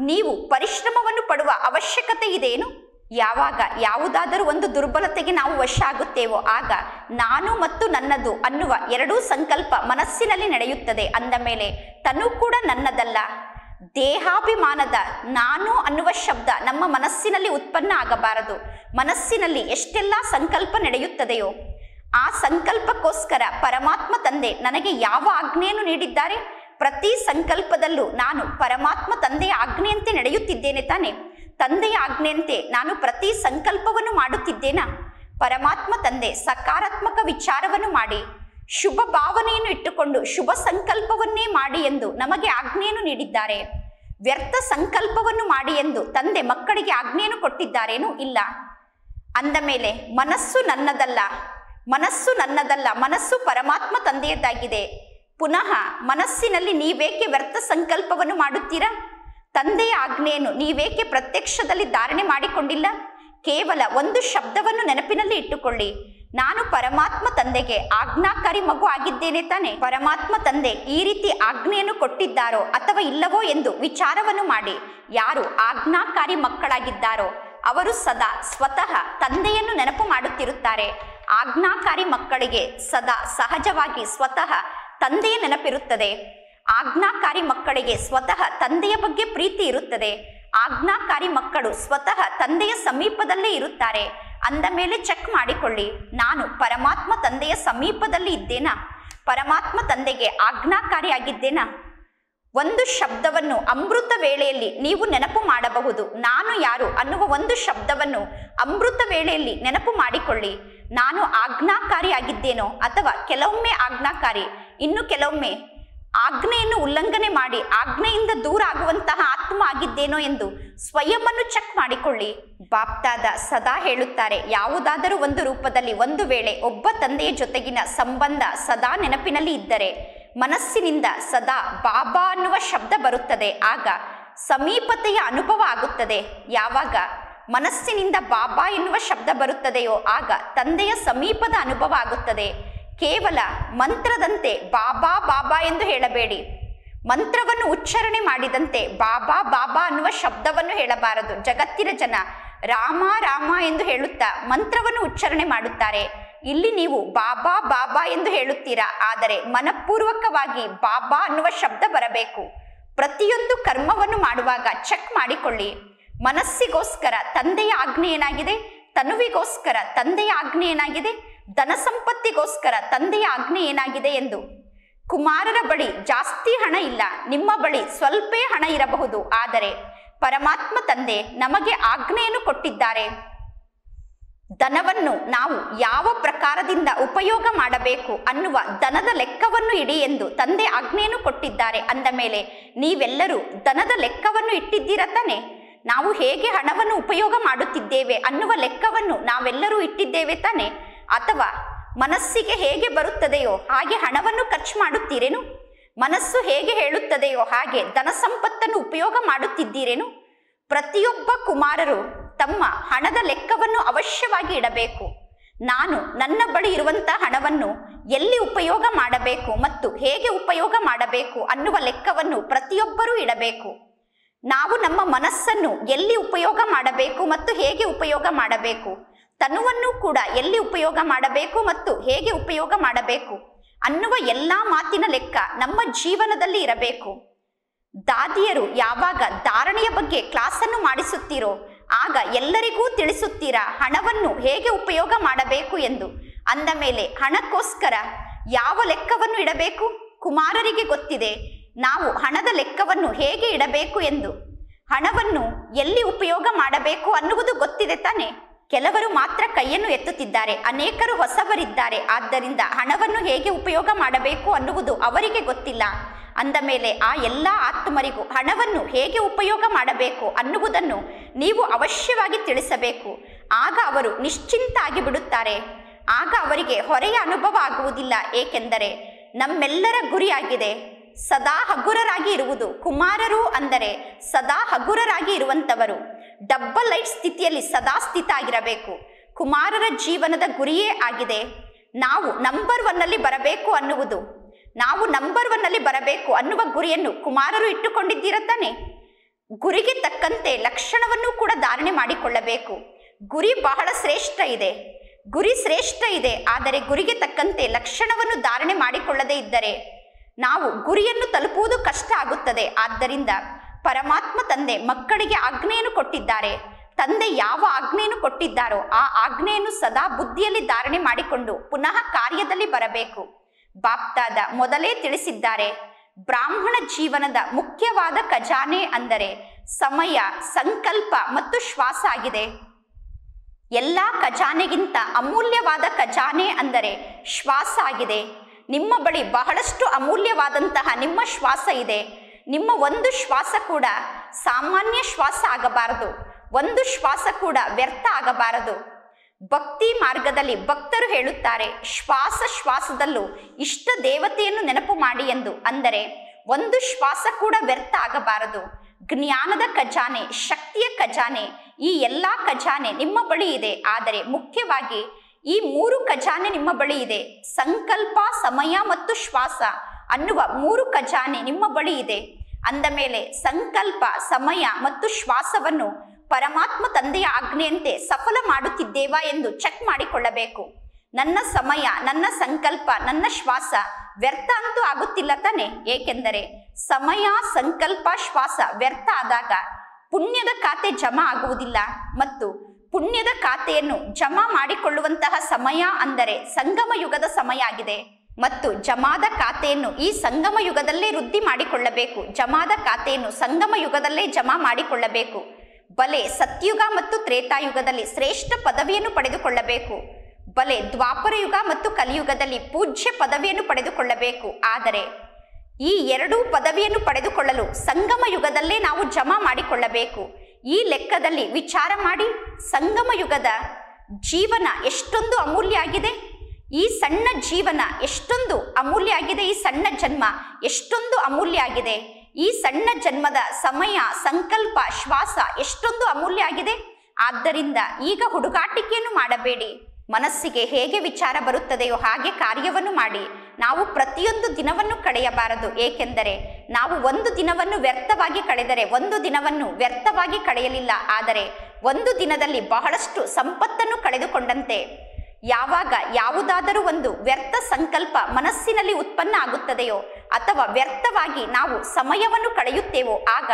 ನೀವು ಪರಿಶ್ರಮವನ್ನು ಪಡುವ ಅವಶ್ಯಕತೆ ಇದೆಯೇನು ಯಾವಾಗ ಯಾವುದಾದರೂ ಒಂದು ದುರ್ಬಲತೆಗೆ ನಾವು ವಶ ಆಗುತ್ತೇವೋ ಆಗ ನಾನು ಮತ್ತು ನನ್ನದು ಅನ್ನುವ ಎರಡೂ ಸಂಕಲ್ಪ ಮನಸ್ಸಿನಲ್ಲಿ ನಡೆಯುತ್ತದೆ ಅಂದ ಮೇಲೆ ತನು ಕೂಡ ನನ್ನದಲ್ಲ. ದೇಹಾಭಿಮಾನದ ನಾನು ಅನ್ನುವ ಶಬ್ದ ನಮ್ಮ ಮನಸ್ಸಿನಲ್ಲಿ ಉತ್ಪನ್ನ ಆಗಬಾರದು. ಮನಸ್ಸಿನಲ್ಲಿ ಎಷ್ಟೆಲ್ಲ ಸಂಕಲ್ಪ ನಡೆಯುತ್ತದೆಯೋ ಆ ಸಂಕಲ್ಪಕ್ಕೋಸ್ಕರ ಪರಮಾತ್ಮ ತಂದೆ ನನಗೆ ಯಾವ ಆಜ್ಞೆಯನ್ನು ನೀಡಿದ್ದಾರೆ? ಪ್ರತಿ ಸಂಕಲ್ಪದಲ್ಲೂ ನಾನು ಪರಮಾತ್ಮ ತಂದೆಯ ಆಜ್ಞೆಯಂತೆ ನಡೆಯುತ್ತಿದ್ದೇನೆ ತಾನೆ. ತಂದೆಯ ಆಜ್ಞೆಯಂತೆ ನಾನು ಪ್ರತಿ ಸಂಕಲ್ಪವನ್ನು ಮಾಡುತ್ತಿದ್ದೇನಾ? ಪರಮಾತ್ಮ ತಂದೆ, ಸಕಾರಾತ್ಮಕ ವಿಚಾರವನ್ನು ಮಾಡಿ, ಶುಭ ಭಾವನೆಯನ್ನು ಇಟ್ಟುಕೊಂಡು ಶುಭ ಸಂಕಲ್ಪವನ್ನೇ ಮಾಡಿ ಎಂದು ನಮಗೆ ಆಜ್ಞೆಯನ್ನು ನೀಡಿದ್ದಾರೆ. ವ್ಯರ್ಥ ಸಂಕಲ್ಪವನ್ನು ಮಾಡಿ ಎಂದು ತಂದೆ ಮಕ್ಕಳಿಗೆ ಆಜ್ಞೆಯನ್ನು ಕೊಟ್ಟಿದ್ದಾರೇನೂ ಇಲ್ಲ. ಅಂದ ಮೇಲೆ, ಮನಸ್ಸು ನನ್ನದಲ್ಲ ಮನಸ್ಸು ನನ್ನದಲ್ಲ, ಮನಸ್ಸು ಪರಮಾತ್ಮ ತಂದೆಯದ್ದಾಗಿದೆ. ಪುನಃ ಮನಸ್ಸಿನಲ್ಲಿ ನೀವೇಕೆ ವ್ಯರ್ಥ ಸಂಕಲ್ಪವನ್ನು ಮಾಡುತ್ತೀರಾ? ತಂದೆಯ ಆಜ್ಞೆಯನ್ನು ನೀವೇಕೆ ಪ್ರತ್ಯಕ್ಷದಲ್ಲಿ ಧಾರಣೆ ಮಾಡಿಕೊಂಡಿಲ್ಲ? ಕೇವಲ ಒಂದು ಶಬ್ದವನ್ನು ನೆನಪಿನಲ್ಲಿ ಇಟ್ಟುಕೊಳ್ಳಿ. ನಾನು ಪರಮಾತ್ಮ ತಂದೆಗೆ ಆಜ್ಞಾಕಾರಿ ಮಗು ಆಗಿದ್ದೇನೆ ತಾನೆ. ಪರಮಾತ್ಮ ತಂದೆ ಈ ರೀತಿ ಆಜ್ಞೆಯನ್ನು ಕೊಟ್ಟಿದ್ದಾರೋ ಅಥವಾ ಇಲ್ಲವೋ ಎಂದು ವಿಚಾರವನ್ನು ಮಾಡಿ. ಯಾರು ಆಜ್ಞಾಕಾರಿ ಮಕ್ಕಳಾಗಿದ್ದಾರೋ ಅವರು ಸದಾ ಸ್ವತಃ ತಂದೆಯನ್ನು ನೆನಪು ಮಾಡುತ್ತಿರುತ್ತಾರೆ. ಆಜ್ಞಾಕಾರಿ ಮಕ್ಕಳಿಗೆ ಸದಾ ಸಹಜವಾಗಿ ಸ್ವತಃ ತಂದೆಯ ನೆನಪಿರುತ್ತದೆ. ಆಜ್ಞಾಕಾರಿ ಮಕ್ಕಳಿಗೆ ಸ್ವತಃ ತಂದೆಯ ಬಗ್ಗೆ ಪ್ರೀತಿ ಇರುತ್ತದೆ. ಆಜ್ಞಾಕಾರಿ ಮಕ್ಕಳು ಸ್ವತಃ ತಂದೆಯ ಸಮೀಪದಲ್ಲೇ ಇರುತ್ತಾರೆ. ಅಂದ ಮೇಲೆ ಚೆಕ್ ಮಾಡಿಕೊಳ್ಳಿ. ನಾನು ಪರಮಾತ್ಮ ತಂದೆಯ ಸಮೀಪದಲ್ಲಿ ಇದ್ದೇನಾ? ಪರಮಾತ್ಮ ತಂದೆಗೆ ಆಜ್ಞಾಕಾರಿಯಾಗಿದ್ದೇನಾ? ಒಂದು ಶಬ್ದವನ್ನು ಅಮೃತ ವೇಳೆಯಲ್ಲಿ ನೀವು ನೆನಪು ಮಾಡಬಹುದು. ನಾನು ಯಾರು ಅನ್ನುವ ಒಂದು ಶಬ್ದವನ್ನು ಅಮೃತ ವೇಳೆಯಲ್ಲಿ ನೆನಪು ಮಾಡಿಕೊಳ್ಳಿ. ನಾನು ಆಜ್ಞಾಕಾರಿ ಆಗಿದ್ದೇನೋ ಅಥವಾ ಕೆಲವೊಮ್ಮೆ ಆಜ್ಞಾಕಾರಿ, ಇನ್ನು ಕೆಲವೊಮ್ಮೆ ಆಜ್ಞೆಯನ್ನು ಉಲ್ಲಂಘನೆ ಮಾಡಿ, ಆಜ್ಞೆಯಿಂದ ದೂರ ಆಗುವಂತಹ ಆತ್ಮ ಆಗಿದ್ದೇನೋ ಎಂದು ಸ್ವಯಂವನ್ನು ಚೆಕ್ ಮಾಡಿಕೊಳ್ಳಿ. ಬಾಪ್ತಾದ ಸದಾ ಹೇಳುತ್ತಾರೆ, ಯಾವುದಾದರೂ ಒಂದು ರೂಪದಲ್ಲಿ ಒಂದು ವೇಳೆ ಒಬ್ಬ ತಂದೆಯ ಜೊತೆಗಿನ ಸಂಬಂಧ ಸದಾ ನೆನಪಿನಲ್ಲಿ ಇದ್ದರೆ, ಮನಸ್ಸಿನಿಂದ ಸದಾ ಬಾಬಾ ಅನ್ನುವ ಶಬ್ದ ಬರುತ್ತದೆ, ಆಗ ಸಮೀಪತೆಯ ಅನುಭವ ಆಗುತ್ತದೆ. ಯಾವಾಗ ಮನಸ್ಸಿನಿಂದ ಬಾಬಾ ಎನ್ನುವ ಶಬ್ದ ಬರುತ್ತದೆಯೋ, ಆಗ ತಂದೆಯ ಸಮೀಪದ ಅನುಭವ ಆಗುತ್ತದೆ. ಕೇವಲ ಮಂತ್ರದಂತೆ ಬಾಬಾ ಬಾಬಾ ಎಂದು ಹೇಳಬೇಡಿ. ಮಂತ್ರವನ್ನು ಉಚ್ಚಾರಣೆ ಮಾಡಿದಂತೆ ಬಾಬಾ ಬಾಬಾ ಅನ್ನುವ ಶಬ್ದವನ್ನು ಹೇಳಬಾರದು. ಜಗತ್ತಿನ ಜನ ರಾಮ ರಾಮ ಎಂದು ಹೇಳುತ್ತಾ ಮಂತ್ರವನ್ನು ಉಚ್ಚಾರಣೆ ಮಾಡುತ್ತಾರೆ. ಇಲ್ಲಿ ನೀವು ಬಾಬಾ ಬಾಬಾ ಎಂದು ಹೇಳುತ್ತೀರಾ? ಆದರೆ ಮನಪೂರ್ವಕವಾಗಿ ಬಾಬಾ ಅನ್ನುವ ಶಬ್ದ ಬರಬೇಕು. ಪ್ರತಿಯೊಂದು ಕರ್ಮವನ್ನು ಮಾಡುವಾಗ ಚೆಕ್ ಮಾಡಿಕೊಳ್ಳಿ. ಮನಸ್ಸಿಗೋಸ್ಕರ ತಂದೆಯ ಆಜ್ಞೆ ಏನಾಗಿದೆ? ತನುವಿಗೋಸ್ಕರ ತಂದೆಯ ಆಜ್ಞೆ ಏನಾಗಿದೆ? ಧನ ಸಂಪತ್ತಿಗೋಸ್ಕರ ತಂದೆಯ ಆಜ್ಞೆ ಏನಾಗಿದೆ ಎಂದು. ಕುಮಾರರ ಬಳಿ ಜಾಸ್ತಿ ಹಣ ಇಲ್ಲ, ನಿಮ್ಮ ಬಳಿ ಸ್ವಲ್ಪೇ ಹಣ ಇರಬಹುದು, ಆದರೆ ಪರಮಾತ್ಮ ತಂದೆ ನಮಗೆ ಆಜ್ಞೆಯನ್ನು ಕೊಟ್ಟಿದ್ದಾರೆ. ಧನವನ್ನು ನಾವು ಯಾವ ಪ್ರಕಾರದಿಂದ ಉಪಯೋಗ ಮಾಡಬೇಕು ಅನ್ನುವ ಧನದ ಲೆಕ್ಕವನ್ನು ಇಡಿ ಎಂದು ತಂದೆ ಆಜ್ಞೆಯನ್ನು ಕೊಟ್ಟಿದ್ದಾರೆ. ಅಂದ ಮೇಲೆ, ನೀವೆಲ್ಲರೂ ಧನದ ಲೆಕ್ಕವನ್ನು ಇಟ್ಟಿದ್ದೀರ ತಾನೆ? ನಾವು ಹೇಗೆ ಹಣವನ್ನು ಉಪಯೋಗ ಮಾಡುತ್ತಿದ್ದೇವೆ ಅನ್ನುವ ಲೆಕ್ಕವನ್ನು ನಾವೆಲ್ಲರೂ ಇಟ್ಟಿದ್ದೇವೆ ತಾನೆ? ಅಥವಾ ಮನಸ್ಸಿಗೆ ಹೇಗೆ ಬರುತ್ತದೆಯೋ ಹಾಗೆ ಹಣವನ್ನು ಖರ್ಚು ಮಾಡುತ್ತೀರೇನು? ಮನಸ್ಸು ಹೇಗೆ ಹೇಳುತ್ತದೆಯೋ ಹಾಗೆ ಧನ ಸಂಪತ್ತನ್ನು ಉಪಯೋಗ ಮಾಡುತ್ತಿದ್ದೀರೇನು? ಪ್ರತಿಯೊಬ್ಬ ಕುಮಾರರು ತಮ್ಮ ಹಣದ ಲೆಕ್ಕವನ್ನು ಅವಶ್ಯವಾಗಿ ಇಡಬೇಕು. ನಾನು ನನ್ನ ಬಳಿ ಇರುವಂತಹ ಹಣವನ್ನು ಎಲ್ಲಿ ಉಪಯೋಗ ಮಾಡಬೇಕು ಮತ್ತು ಹೇಗೆ ಉಪಯೋಗ ಮಾಡಬೇಕು ಅನ್ನುವ ಲೆಕ್ಕವನ್ನು ಪ್ರತಿಯೊಬ್ಬರೂ ಇಡಬೇಕು. ನಾವು ನಮ್ಮ ಮನಸ್ಸನ್ನು ಎಲ್ಲಿ ಉಪಯೋಗ ಮಾಡಬೇಕು ಮತ್ತು ಹೇಗೆ ಉಪಯೋಗ ಮಾಡಬೇಕು? ತನುವನ್ನು ಕೂಡ ಎಲ್ಲಿ ಉಪಯೋಗ ಮಾಡಬೇಕು ಮತ್ತು ಹೇಗೆ ಉಪಯೋಗ ಮಾಡಬೇಕು ಅನ್ನುವ ಎಲ್ಲಾ ಮಾತಿನ ಲೆಕ್ಕ ನಮ್ಮ ಜೀವನದಲ್ಲಿ ಇರಬೇಕು. ದಾದಿಯರು ಯಾವಾಗ ಧಾರಣೆಯ ಬಗ್ಗೆ ಕ್ಲಾಸನ್ನು ಮಾಡಿಸುತ್ತೀರೋ, ಆಗ ಎಲ್ಲರಿಗೂ ತಿಳಿಸುತ್ತೀರಾ ಹಣವನ್ನು ಹೇಗೆ ಉಪಯೋಗ ಮಾಡಬೇಕು ಎಂದು. ಅಂದ ಮೇಲೆ ಹಣಕ್ಕೋಸ್ಕರ ಯಾವ ಲೆಕ್ಕವನ್ನು ಇಡಬೇಕು? ಕುಮಾರರಿಗೆ ಗೊತ್ತಿದೆ, ನಾವು ಹಣದ ಲೆಕ್ಕವನ್ನು ಹೇಗೆ ಇಡಬೇಕು ಎಂದು. ಹಣವನ್ನು ಎಲ್ಲಿ ಉಪಯೋಗ ಮಾಡಬೇಕು ಅನ್ನುವುದು ಗೊತ್ತಿದೆ ತಾನೆ. ಕೆಲವರು ಮಾತ್ರ ಕೈಯನ್ನು ಎತ್ತುತ್ತಿದ್ದಾರೆ, ಅನೇಕರು ಹೊಸಬರಿದ್ದಾರೆ, ಆದ್ದರಿಂದ ಹಣವನ್ನು ಹೇಗೆ ಉಪಯೋಗ ಮಾಡಬೇಕು ಅನ್ನುವುದು ಅವರಿಗೆ ಗೊತ್ತಿಲ್ಲ. ಅಂದ ಮೇಲೆ ಆ ಎಲ್ಲ ಆತ್ಮರಿಗೂ ಹಣವನ್ನು ಹೇಗೆ ಉಪಯೋಗ ಮಾಡಬೇಕು ಅನ್ನುವುದನ್ನು ನೀವು ಅವಶ್ಯವಾಗಿ ತಿಳಿಸಬೇಕು. ಆಗ ಅವರು ನಿಶ್ಚಿಂತ ಆಗಿ ಬಿಡುತ್ತಾರೆ. ಆಗ ಅವರಿಗೆ ಹೊರೆಯ ಅನುಭವ ಆಗುವುದಿಲ್ಲ, ಏಕೆಂದರೆ ನಮ್ಮೆಲ್ಲರ ಗುರಿಯಾಗಿದೆ. ಸದಾ ಹಗುರರಾಗಿ ಇರುವುದು ಕುಮಾರರು ಅಂದರೆ ಸದಾ ಹಗುರರಾಗಿ ಇರುವಂತವರು ಡಬ್ಬಲ್ ಲೈಟ್ ಸ್ಥಿತಿಯಲ್ಲಿ ಸದಾ ಸ್ಥಿತ ಆಗಿರಬೇಕು. ಕುಮಾರರ ಜೀವನದ ಗುರಿಯೇ ಆಗಿದೆ. ನಾವು ನಂಬರ್ ಒನ್ನಲ್ಲಿ ಬರಬೇಕು ಅನ್ನುವುದು. ನಾವು ನಂಬರ್ ಒನ್ನಲ್ಲಿ ಬರಬೇಕು ಅನ್ನುವ ಗುರಿಯನ್ನು ಕುಮಾರರು ಇಟ್ಟುಕೊಂಡಿದ್ದೀರ ತಾನೆ? ಗುರಿಗೆ ತಕ್ಕಂತೆ ಲಕ್ಷಣವನ್ನು ಕೂಡ ಧಾರಣೆ ಮಾಡಿಕೊಳ್ಳಬೇಕು. ಗುರಿ ಬಹಳ ಶ್ರೇಷ್ಠ ಇದೆ. ಗುರಿ ಶ್ರೇಷ್ಠ ಇದೆ, ಆದರೆ ಗುರಿಗೆ ತಕ್ಕಂತೆ ಲಕ್ಷಣವನ್ನು ಧಾರಣೆ ಮಾಡಿಕೊಳ್ಳದೇ ಇದ್ದರೆ ನಾವು ಗುರಿಯನ್ನು ತಲುಪುವುದು ಕಷ್ಟ ಆಗುತ್ತದೆ. ಆದ್ದರಿಂದ ಪರಮಾತ್ಮ ತಂದೆ ಮಕ್ಕಳಿಗೆ ಆಜ್ಞೆಯನ್ನು ಕೊಟ್ಟಿದ್ದಾರೆ. ತಂದೆ ಯಾವ ಆಜ್ಞೆಯನ್ನು ಕೊಟ್ಟಿದ್ದಾರೋ ಆ ಆಜ್ಞೆಯನ್ನು ಸದಾ ಬುದ್ಧಿಯಲ್ಲಿ ಧಾರಣೆ ಮಾಡಿಕೊಂಡು ಪುನಃ ಕಾರ್ಯದಲ್ಲಿ ಬರಬೇಕು. ಬಾಪ್ತಾದ ಮೊದಲೇ ತಿಳಿಸಿದ್ದಾರೆ, ಬ್ರಾಹ್ಮಣ ಜೀವನದ ಮುಖ್ಯವಾದ ಖಜಾನೆ ಅಂದರೆ ಸಮಯ, ಸಂಕಲ್ಪ ಮತ್ತು ಶ್ವಾಸ ಆಗಿದೆ. ಎಲ್ಲ ಖಜಾನೆಗಿಂತ ಅಮೂಲ್ಯವಾದ ಖಜಾನೆ ಅಂದರೆ ಶ್ವಾಸ ಆಗಿದೆ. ನಿಮ್ಮ ಬಳಿ ಬಹಳಷ್ಟು ಅಮೂಲ್ಯವಾದಂತಹ ನಿಮ್ಮ ಶ್ವಾಸ ಇದೆ. ನಿಮ್ಮ ಒಂದು ಶ್ವಾಸ ಕೂಡ ಸಾಮಾನ್ಯ ಶ್ವಾಸ ಆಗಬಾರದು. ಒಂದು ಶ್ವಾಸ ಕೂಡ ವ್ಯರ್ಥ ಆಗಬಾರದು. ಭಕ್ತಿ ಮಾರ್ಗದಲ್ಲಿ ಭಕ್ತರು ಹೇಳುತ್ತಾರೆ, ಶ್ವಾಸ ಶ್ವಾಸದಲ್ಲೂ ಇಷ್ಟ ದೇವತೆಯನ್ನು ನೆನಪು ಮಾಡಿ ಎಂದು ಅಂದರೆ ಒಂದು ಶ್ವಾಸ ಕೂಡ ವ್ಯರ್ಥ ಆಗಬಾರದು. ಜ್ಞಾನದ ಖಜಾನೆ, ಶಕ್ತಿಯ ಖಜಾನೆ, ಈ ಎಲ್ಲ ಖಜಾನೆ ನಿಮ್ಮ ಬಳಿ ಇದೆ. ಆದರೆ ಮುಖ್ಯವಾಗಿ ಈ ಮೂರು ಖಜಾನೆ ನಿಮ್ಮ ಬಳಿ ಇದೆ. ಸಂಕಲ್ಪ, ಸಮಯ ಮತ್ತು ಶ್ವಾಸ. ಅನ್ನುವ ಮೂರು ಖಜಾನೆ ನಿಮ್ಮ ಬಳಿ ಇದೆ. ಅಂದ ಮೇಲೆ ಸಂಕಲ್ಪ, ಸಮಯ ಮತ್ತು ಶ್ವಾಸವನ್ನು ಪರಮಾತ್ಮ ತಂದೆಯ ಆಜ್ಞೆಯಂತೆ ಸಫಲ ಮಾಡುತ್ತಿದ್ದೇವಾ ಎಂದು ಚೆಕ್ ಮಾಡಿಕೊಳ್ಳಬೇಕು. ನನ್ನ ಸಮಯ, ನನ್ನ ಸಂಕಲ್ಪ, ನನ್ನ ಶ್ವಾಸ ವ್ಯರ್ಥ ಅಂತೂ ಆಗುತ್ತಿಲ್ಲ ತಾನೆ. ಏಕೆಂದರೆ ಸಮಯ, ಸಂಕಲ್ಪ, ಶ್ವಾಸ ವ್ಯರ್ಥ ಆದಾಗ ಪುಣ್ಯದ ಖಾತೆ ಜಮಾ ಆಗುವುದಿಲ್ಲ ಮತ್ತು ಪುಣ್ಯದ ಖಾತೆಯನ್ನು ಜಮಾ ಮಾಡಿಕೊಳ್ಳುವಂತಹ ಸಮಯ ಅಂದರೆ ಸಂಗಮ ಯುಗದ ಸಮಯ ಆಗಿದೆ. ಮತ್ತು ಜಮಾದ ಖಾತೆಯನ್ನು ಈ ಸಂಗಮ ಯುಗದಲ್ಲೇ ವೃದ್ಧಿ ಮಾಡಿಕೊಳ್ಳಬೇಕು. ಜಮಾದ ಖಾತೆಯನ್ನು ಸಂಗಮ ಯುಗದಲ್ಲೇ ಜಮಾ ಮಾಡಿಕೊಳ್ಳಬೇಕು. ಬಲೆ ಸತ್ಯುಗ ಮತ್ತು ತ್ರೇತಾಯುಗದಲ್ಲಿ ಶ್ರೇಷ್ಠ ಪದವಿಯನ್ನು ಪಡೆದುಕೊಳ್ಳಬೇಕು. ಬಲೆ ದ್ವಾಪರ ಯುಗ ಮತ್ತು ಕಲಿಯುಗದಲ್ಲಿ ಪೂಜ್ಯ ಪದವಿಯನ್ನು ಪಡೆದುಕೊಳ್ಳಬೇಕು. ಆದರೆ ಈ ಎರಡೂ ಪದವಿಯನ್ನು ಪಡೆದುಕೊಳ್ಳಲು ಸಂಗಮ ಯುಗದಲ್ಲೇ ನಾವು ಜಮಾ ಮಾಡಿಕೊಳ್ಳಬೇಕು. ಈ ಲೆಕ್ಕದಲ್ಲಿ ವಿಚಾರ ಮಾಡಿ, ಸಂಗಮ ಯುಗದ ಜೀವನ ಎಷ್ಟೊಂದು ಅಮೂಲ್ಯ ಆಗಿದೆ. ಈ ಸಣ್ಣ ಜೀವನ ಎಷ್ಟೊಂದು ಅಮೂಲ್ಯ ಆಗಿದೆ, ಈ ಸಣ್ಣ ಜನ್ಮ ಎಷ್ಟೊಂದು ಅಮೂಲ್ಯ ಆಗಿದೆ. ಈ ಸಣ್ಣ ಜನ್ಮದ ಸಮಯ, ಸಂಕಲ್ಪ, ಶ್ವಾಸ ಎಷ್ಟೊಂದು ಅಮೂಲ್ಯ ಆಗಿದೆ. ಆದ್ದರಿಂದ ಈಗ ಹುಡುಗಾಟಿಕೆಯನ್ನು ಮಾಡಬೇಡಿ. ಮನಸ್ಸಿಗೆ ಹೇಗೆ ವಿಚಾರ ಬರುತ್ತದೆಯೋ ಹಾಗೆ ಕಾರ್ಯವನ್ನು ಮಾಡಿ. ನಾವು ಪ್ರತಿಯೊಂದು ದಿನವನ್ನು ಕಳೆಯಬಾರದು. ಏಕೆಂದರೆ ನಾವು ಒಂದು ದಿನವನ್ನು ವ್ಯರ್ಥವಾಗಿ ಕಳೆದರೆ ಒಂದು ದಿನವನ್ನು ವ್ಯರ್ಥವಾಗಿ ಕಳೆಯಲಿಲ್ಲ. ಆದರೆ ಒಂದು ದಿನದಲ್ಲಿ ಬಹಳಷ್ಟು ಸಂಪತ್ತನ್ನು ಕಳೆದುಕೊಂಡಂತೆ. ಯಾವಾಗ ಯಾವುದಾದರೂ ಒಂದು ವ್ಯರ್ಥ ಸಂಕಲ್ಪ ಮನಸ್ಸಿನಲ್ಲಿ ಉತ್ಪನ್ನ ಆಗುತ್ತದೆಯೋ ಅಥವಾ ವ್ಯರ್ಥವಾಗಿ ನಾವು ಸಮಯವನ್ನು ಕಳೆಯುತ್ತೇವೋ ಆಗ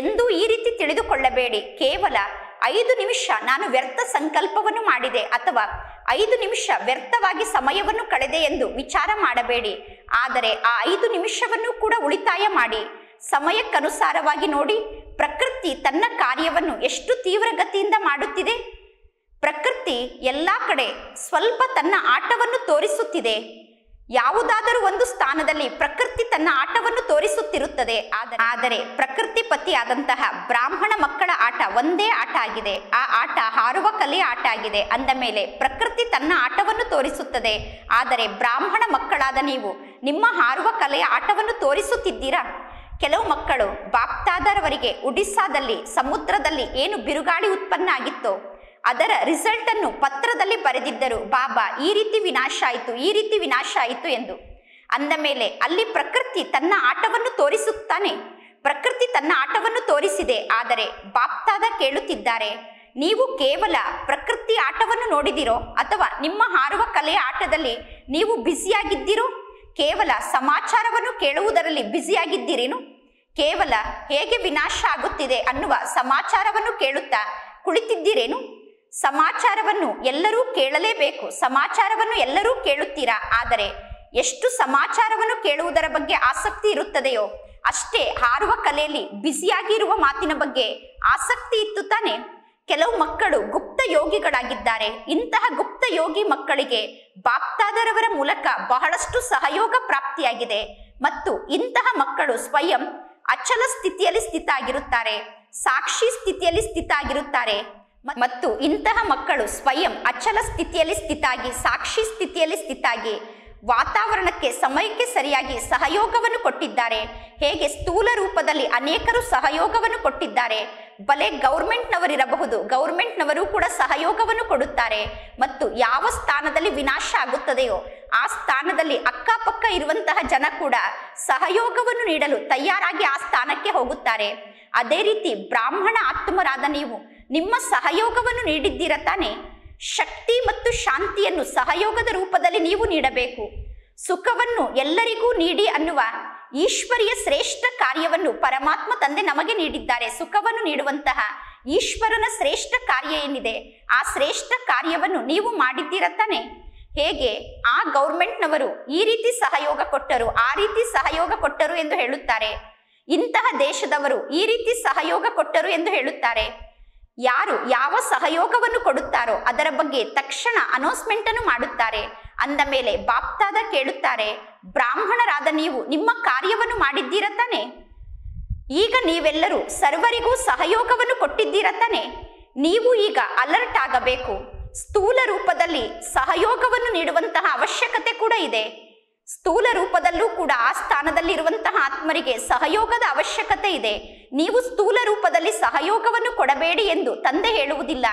ಎಂದೂ ಈ ರೀತಿ ತಿಳಿದುಕೊಳ್ಳಬೇಡಿ. ಕೇವಲ ಐದು ನಿಮಿಷ ನಾನು ವ್ಯರ್ಥ ಸಂಕಲ್ಪವನ್ನು ಮಾಡಿದೆ ಅಥವಾ ಐದು ನಿಮಿಷ ವ್ಯರ್ಥವಾಗಿ ಸಮಯವನ್ನು ಕಳೆದೆ ಎಂದು ವಿಚಾರ ಮಾಡಬೇಡಿ. ಆದರೆ ಆ ಐದು ನಿಮಿಷವನ್ನು ಕೂಡ ಉಳಿತಾಯ ಮಾಡಿ. ಸಮಯಕ್ಕನುಸಾರವಾಗಿ ನೋಡಿ, ಪ್ರಕೃತಿ ತನ್ನ ಕಾರ್ಯವನ್ನು ಎಷ್ಟು ತೀವ್ರಗತಿಯಿಂದ ಮಾಡುತ್ತಿದೆ? ಪ್ರಕೃತಿ ಎಲ್ಲ ಕಡೆ ಸ್ವಲ್ಪ ತನ್ನ ಆಟವನ್ನು ತೋರಿಸುತ್ತಿದೆ. ಯಾವುದಾದರೂ ಒಂದು ಸ್ಥಾನದಲ್ಲಿ ಪ್ರಕೃತಿ ತನ್ನ ಆಟವನ್ನು ತೋರಿಸುತ್ತಿರುತ್ತದೆ. ಆದರೆ ಪ್ರಕೃತಿ ಪತಿಯಾದಂತಹ ಬ್ರಾಹ್ಮಣ ಮಕ್ಕಳ ಆಟ ಒಂದೇ ಆಟ ಆಗಿದೆ. ಆ ಆಟ ಹಾರುವ ಕಲೆಯ ಆಟ ಆಗಿದೆ. ಅಂದ ಮೇಲೆ ಪ್ರಕೃತಿ ತನ್ನ ಆಟವನ್ನು ತೋರಿಸುತ್ತದೆ. ಆದರೆ ಬ್ರಾಹ್ಮಣ ಮಕ್ಕಳಾದ ನೀವು ನಿಮ್ಮ ಹಾರುವ ಕಲೆಯ ಆಟವನ್ನು ತೋರಿಸುತ್ತಿದ್ದೀರಾ? ಕೆಲವು ಮಕ್ಕಳು ಬಾಪ್ತಾದರವರಿಗೆ ಒಡಿಸ್ಸಾದಲ್ಲಿ ಸಮುದ್ರದಲ್ಲಿ ಏನು ಬಿರುಗಾಳಿ ಉತ್ಪನ್ನ ಆಗಿತ್ತೋ? ಅದರ ರಿಸಲ್ಟ್ ಅನ್ನು ಪತ್ರದಲ್ಲಿ ಬರೆದಿದ್ದರು, ಬಾಬಾ, ಈ ರೀತಿ ವಿನಾಶ ಆಯಿತು, ಈ ರೀತಿ ವಿನಾಶ ಆಯಿತು ಎಂದು. ಅಂದ ಮೇಲೆ, ಅಲ್ಲಿ ಪ್ರಕೃತಿ ತನ್ನ ಆಟವನ್ನು ತೋರಿಸುತ್ತಾನೆ. ಪ್ರಕೃತಿ ತನ್ನ ಆಟವನ್ನು ತೋರಿಸಿದೆ, ಆದರೆ ಬಾಪ್ತಾದ ಕೇಳುತ್ತಿದ್ದಾರೆ, ನೀವು ಕೇವಲ ಪ್ರಕೃತಿ ಆಟವನ್ನು ನೋಡಿದಿರೋ ಅಥವಾ ನಿಮ್ಮ ಹಾರುವ ಕಲೆಯ ಆಟದಲ್ಲಿ ನೀವು ಬ್ಯುಸಿಯಾಗಿದ್ದೀರೋ? ಕೇವಲ ಸಮಾಚಾರವನ್ನು ಕೇಳುವುದರಲ್ಲಿ ಬ್ಯುಸಿಯಾಗಿದ್ದೀರೇನು? ಕೇವಲ ಹೇಗೆ ವಿನಾಶ ಆಗುತ್ತಿದೆ ಅನ್ನುವ ಸಮಾಚಾರವನ್ನು ಕೇಳುತ್ತಾ ಕುಳಿತಿದ್ದೀರೇನು? ಸಮಾಚಾರವನ್ನು ಎಲ್ಲರೂ ಕೇಳಲೇಬೇಕು. ಸಮಾಚಾರವನ್ನು ಎಲ್ಲರೂ ಕೇಳುತ್ತೀರಾ? ಆದರೆ ಎಷ್ಟು ಸಮಾಚಾರವನ್ನು ಕೇಳುವುದರ ಬಗ್ಗೆ ಆಸಕ್ತಿ ಇರುತ್ತದೆಯೋ, ಅಷ್ಟೇ ಹಾರುವ ಕಲೆಯಲ್ಲಿ ಬ್ಯುಸಿಯಾಗಿರುವ ಮಾತಿನ ಬಗ್ಗೆ ಆಸಕ್ತಿ ಇತ್ತು ತಾನೆ. ಕೆಲವು ಮಕ್ಕಳು ಗುಪ್ತ ಯೋಗಿಗಳಾಗಿದ್ದಾರೆ. ಇಂತಹ ಗುಪ್ತ ಯೋಗಿ ಮಕ್ಕಳಿಗೆ ಬಾಪ್ತಾದರವರ ಮೂಲಕ ಬಹಳಷ್ಟು ಸಹಯೋಗ ಪ್ರಾಪ್ತಿಯಾಗಿದೆ. ಮತ್ತು ಇಂತಹ ಮಕ್ಕಳು ಸ್ವಯಂ ಅಚಲ ಸ್ಥಿತಿಯಲ್ಲಿ ಸ್ಥಿತ ಆಗಿರುತ್ತಾರೆ ಸಾಕ್ಷಿ ಸ್ಥಿತಿಯಲ್ಲಿ ಸ್ಥಿತ ಆಗಿರುತ್ತಾರೆ ಮತ್ತು ಇಂತಹ ಮಕ್ಕಳು ಸ್ವಯಂ ಅಚಲ ಸ್ಥಿತಿಯಲ್ಲಿ ಸ್ಥಿತಾಗಿ, ಸಾಕ್ಷಿ ಸ್ಥಿತಿಯಲ್ಲಿ ಸ್ಥಿತಾಗಿ, ವಾತಾವರಣಕ್ಕೆ, ಸಮಯಕ್ಕೆ ಸರಿಯಾಗಿ ಸಹಯೋಗವನ್ನು ಕೊಟ್ಟಿದ್ದಾರೆ. ಹೇಗೆ ಸ್ಥೂಲ ರೂಪದಲ್ಲಿ ಅನೇಕರು ಸಹಯೋಗವನ್ನು ಕೊಟ್ಟಿದ್ದಾರೆ. ಬಲೆ ಗೌರ್ಮೆಂಟ್ನವರಿರಬಹುದು. ಗೌರ್ಮೆಂಟ್ನವರು ಕೂಡ ಸಹಯೋಗವನ್ನು ಕೊಡುತ್ತಾರೆ. ಮತ್ತು ಯಾವ ಸ್ಥಾನದಲ್ಲಿ ವಿನಾಶ ಆಗುತ್ತದೆಯೋ, ಆ ಸ್ಥಾನದಲ್ಲಿ ಅಕ್ಕಪಕ್ಕ ಇರುವಂತಹ ಜನ ಕೂಡ ಸಹಯೋಗವನ್ನು ನೀಡಲು ತಯಾರಾಗಿ ಆ ಸ್ಥಾನಕ್ಕೆ ಹೋಗುತ್ತಾರೆ. ಅದೇ ರೀತಿ ಬ್ರಾಹ್ಮಣ ಆತ್ಮರಾದ ನೀವು ನಿಮ್ಮ ಸಹಯೋಗವನ್ನು ನೀಡಿದ್ದೀರ ತಾನೆ? ಶಕ್ತಿ ಮತ್ತು ಶಾಂತಿಯನ್ನು ಸಹಯೋಗದ ರೂಪದಲ್ಲಿ ನೀವು ನೀಡಬೇಕು. ಸುಖವನ್ನು ಎಲ್ಲರಿಗೂ ನೀಡಿ ಅನ್ನುವ ಈಶ್ವರಿಯ ಶ್ರೇಷ್ಠ ಕಾರ್ಯವನ್ನು ಪರಮಾತ್ಮ ತಂದೆ ನಮಗೆ ನೀಡಿದ್ದಾರೆ. ಸುಖವನ್ನು ನೀಡುವಂತಹ ಈಶ್ವರನ ಶ್ರೇಷ್ಠ ಕಾರ್ಯ ಏನಿದೆ? ಆ ಶ್ರೇಷ್ಠ ಕಾರ್ಯವನ್ನು ನೀವು ಮಾಡಿದ್ದೀರ ತಾನೆ? ಹೇಗೆ? ಆ ಗೌರ್ಮೆಂಟ್ನವರು ಈ ರೀತಿ ಸಹಯೋಗ ಕೊಟ್ಟರು, ಆ ರೀತಿ ಸಹಯೋಗ ಕೊಟ್ಟರು ಎಂದು ಹೇಳುತ್ತಾರೆ. ಇಂತಹ ದೇಶದವರು ಈ ರೀತಿ ಸಹಯೋಗ ಕೊಟ್ಟರು ಎಂದು ಹೇಳುತ್ತಾರೆ. ಯಾರು ಯಾವ ಸಹಯೋಗವನ್ನು ಕೊಡುತ್ತಾರೋ ಅದರ ಬಗ್ಗೆ ತಕ್ಷಣ ಅನೌನ್ಸ್ಮೆಂಟ್ ಅನ್ನು ಮಾಡುತ್ತಾರೆ. ಅಂದ ಮೇಲೆ ಬಾಪ್ತಾದ ಕೇಳುತ್ತಾರೆ, ಬ್ರಾಹ್ಮಣರಾದ ನೀವು ನಿಮ್ಮ ಕಾರ್ಯವನ್ನು ಮಾಡಿದ್ದೀರ ತಾನೆ? ಈಗ ನೀವೆಲ್ಲರೂ ಸರ್ವರಿಗೂ ಸಹಯೋಗವನ್ನು ಕೊಟ್ಟಿದ್ದೀರ ತಾನೆ? ನೀವು ಈಗ ಅಲರ್ಟ್ ಆಗಬೇಕು. ಸ್ಥೂಲ ರೂಪದಲ್ಲಿ ಸಹಯೋಗವನ್ನು ನೀಡುವಂತಹ ಅವಶ್ಯಕತೆ ಕೂಡ ಇದೆ. ಸ್ಥೂಲ ರೂಪದಲ್ಲೂ ಕೂಡ ಆ ಸ್ಥಾನದಲ್ಲಿರುವಂತಹ ಆತ್ಮರಿಗೆ ಸಹಯೋಗದ ಅವಶ್ಯಕತೆ ಇದೆ. ನೀವು ಸ್ಥೂಲ ರೂಪದಲ್ಲಿ ಸಹಯೋಗವನ್ನು ಕೊಡಬೇಡಿ ಎಂದು ತಂದೆ ಹೇಳುವುದಿಲ್ಲ.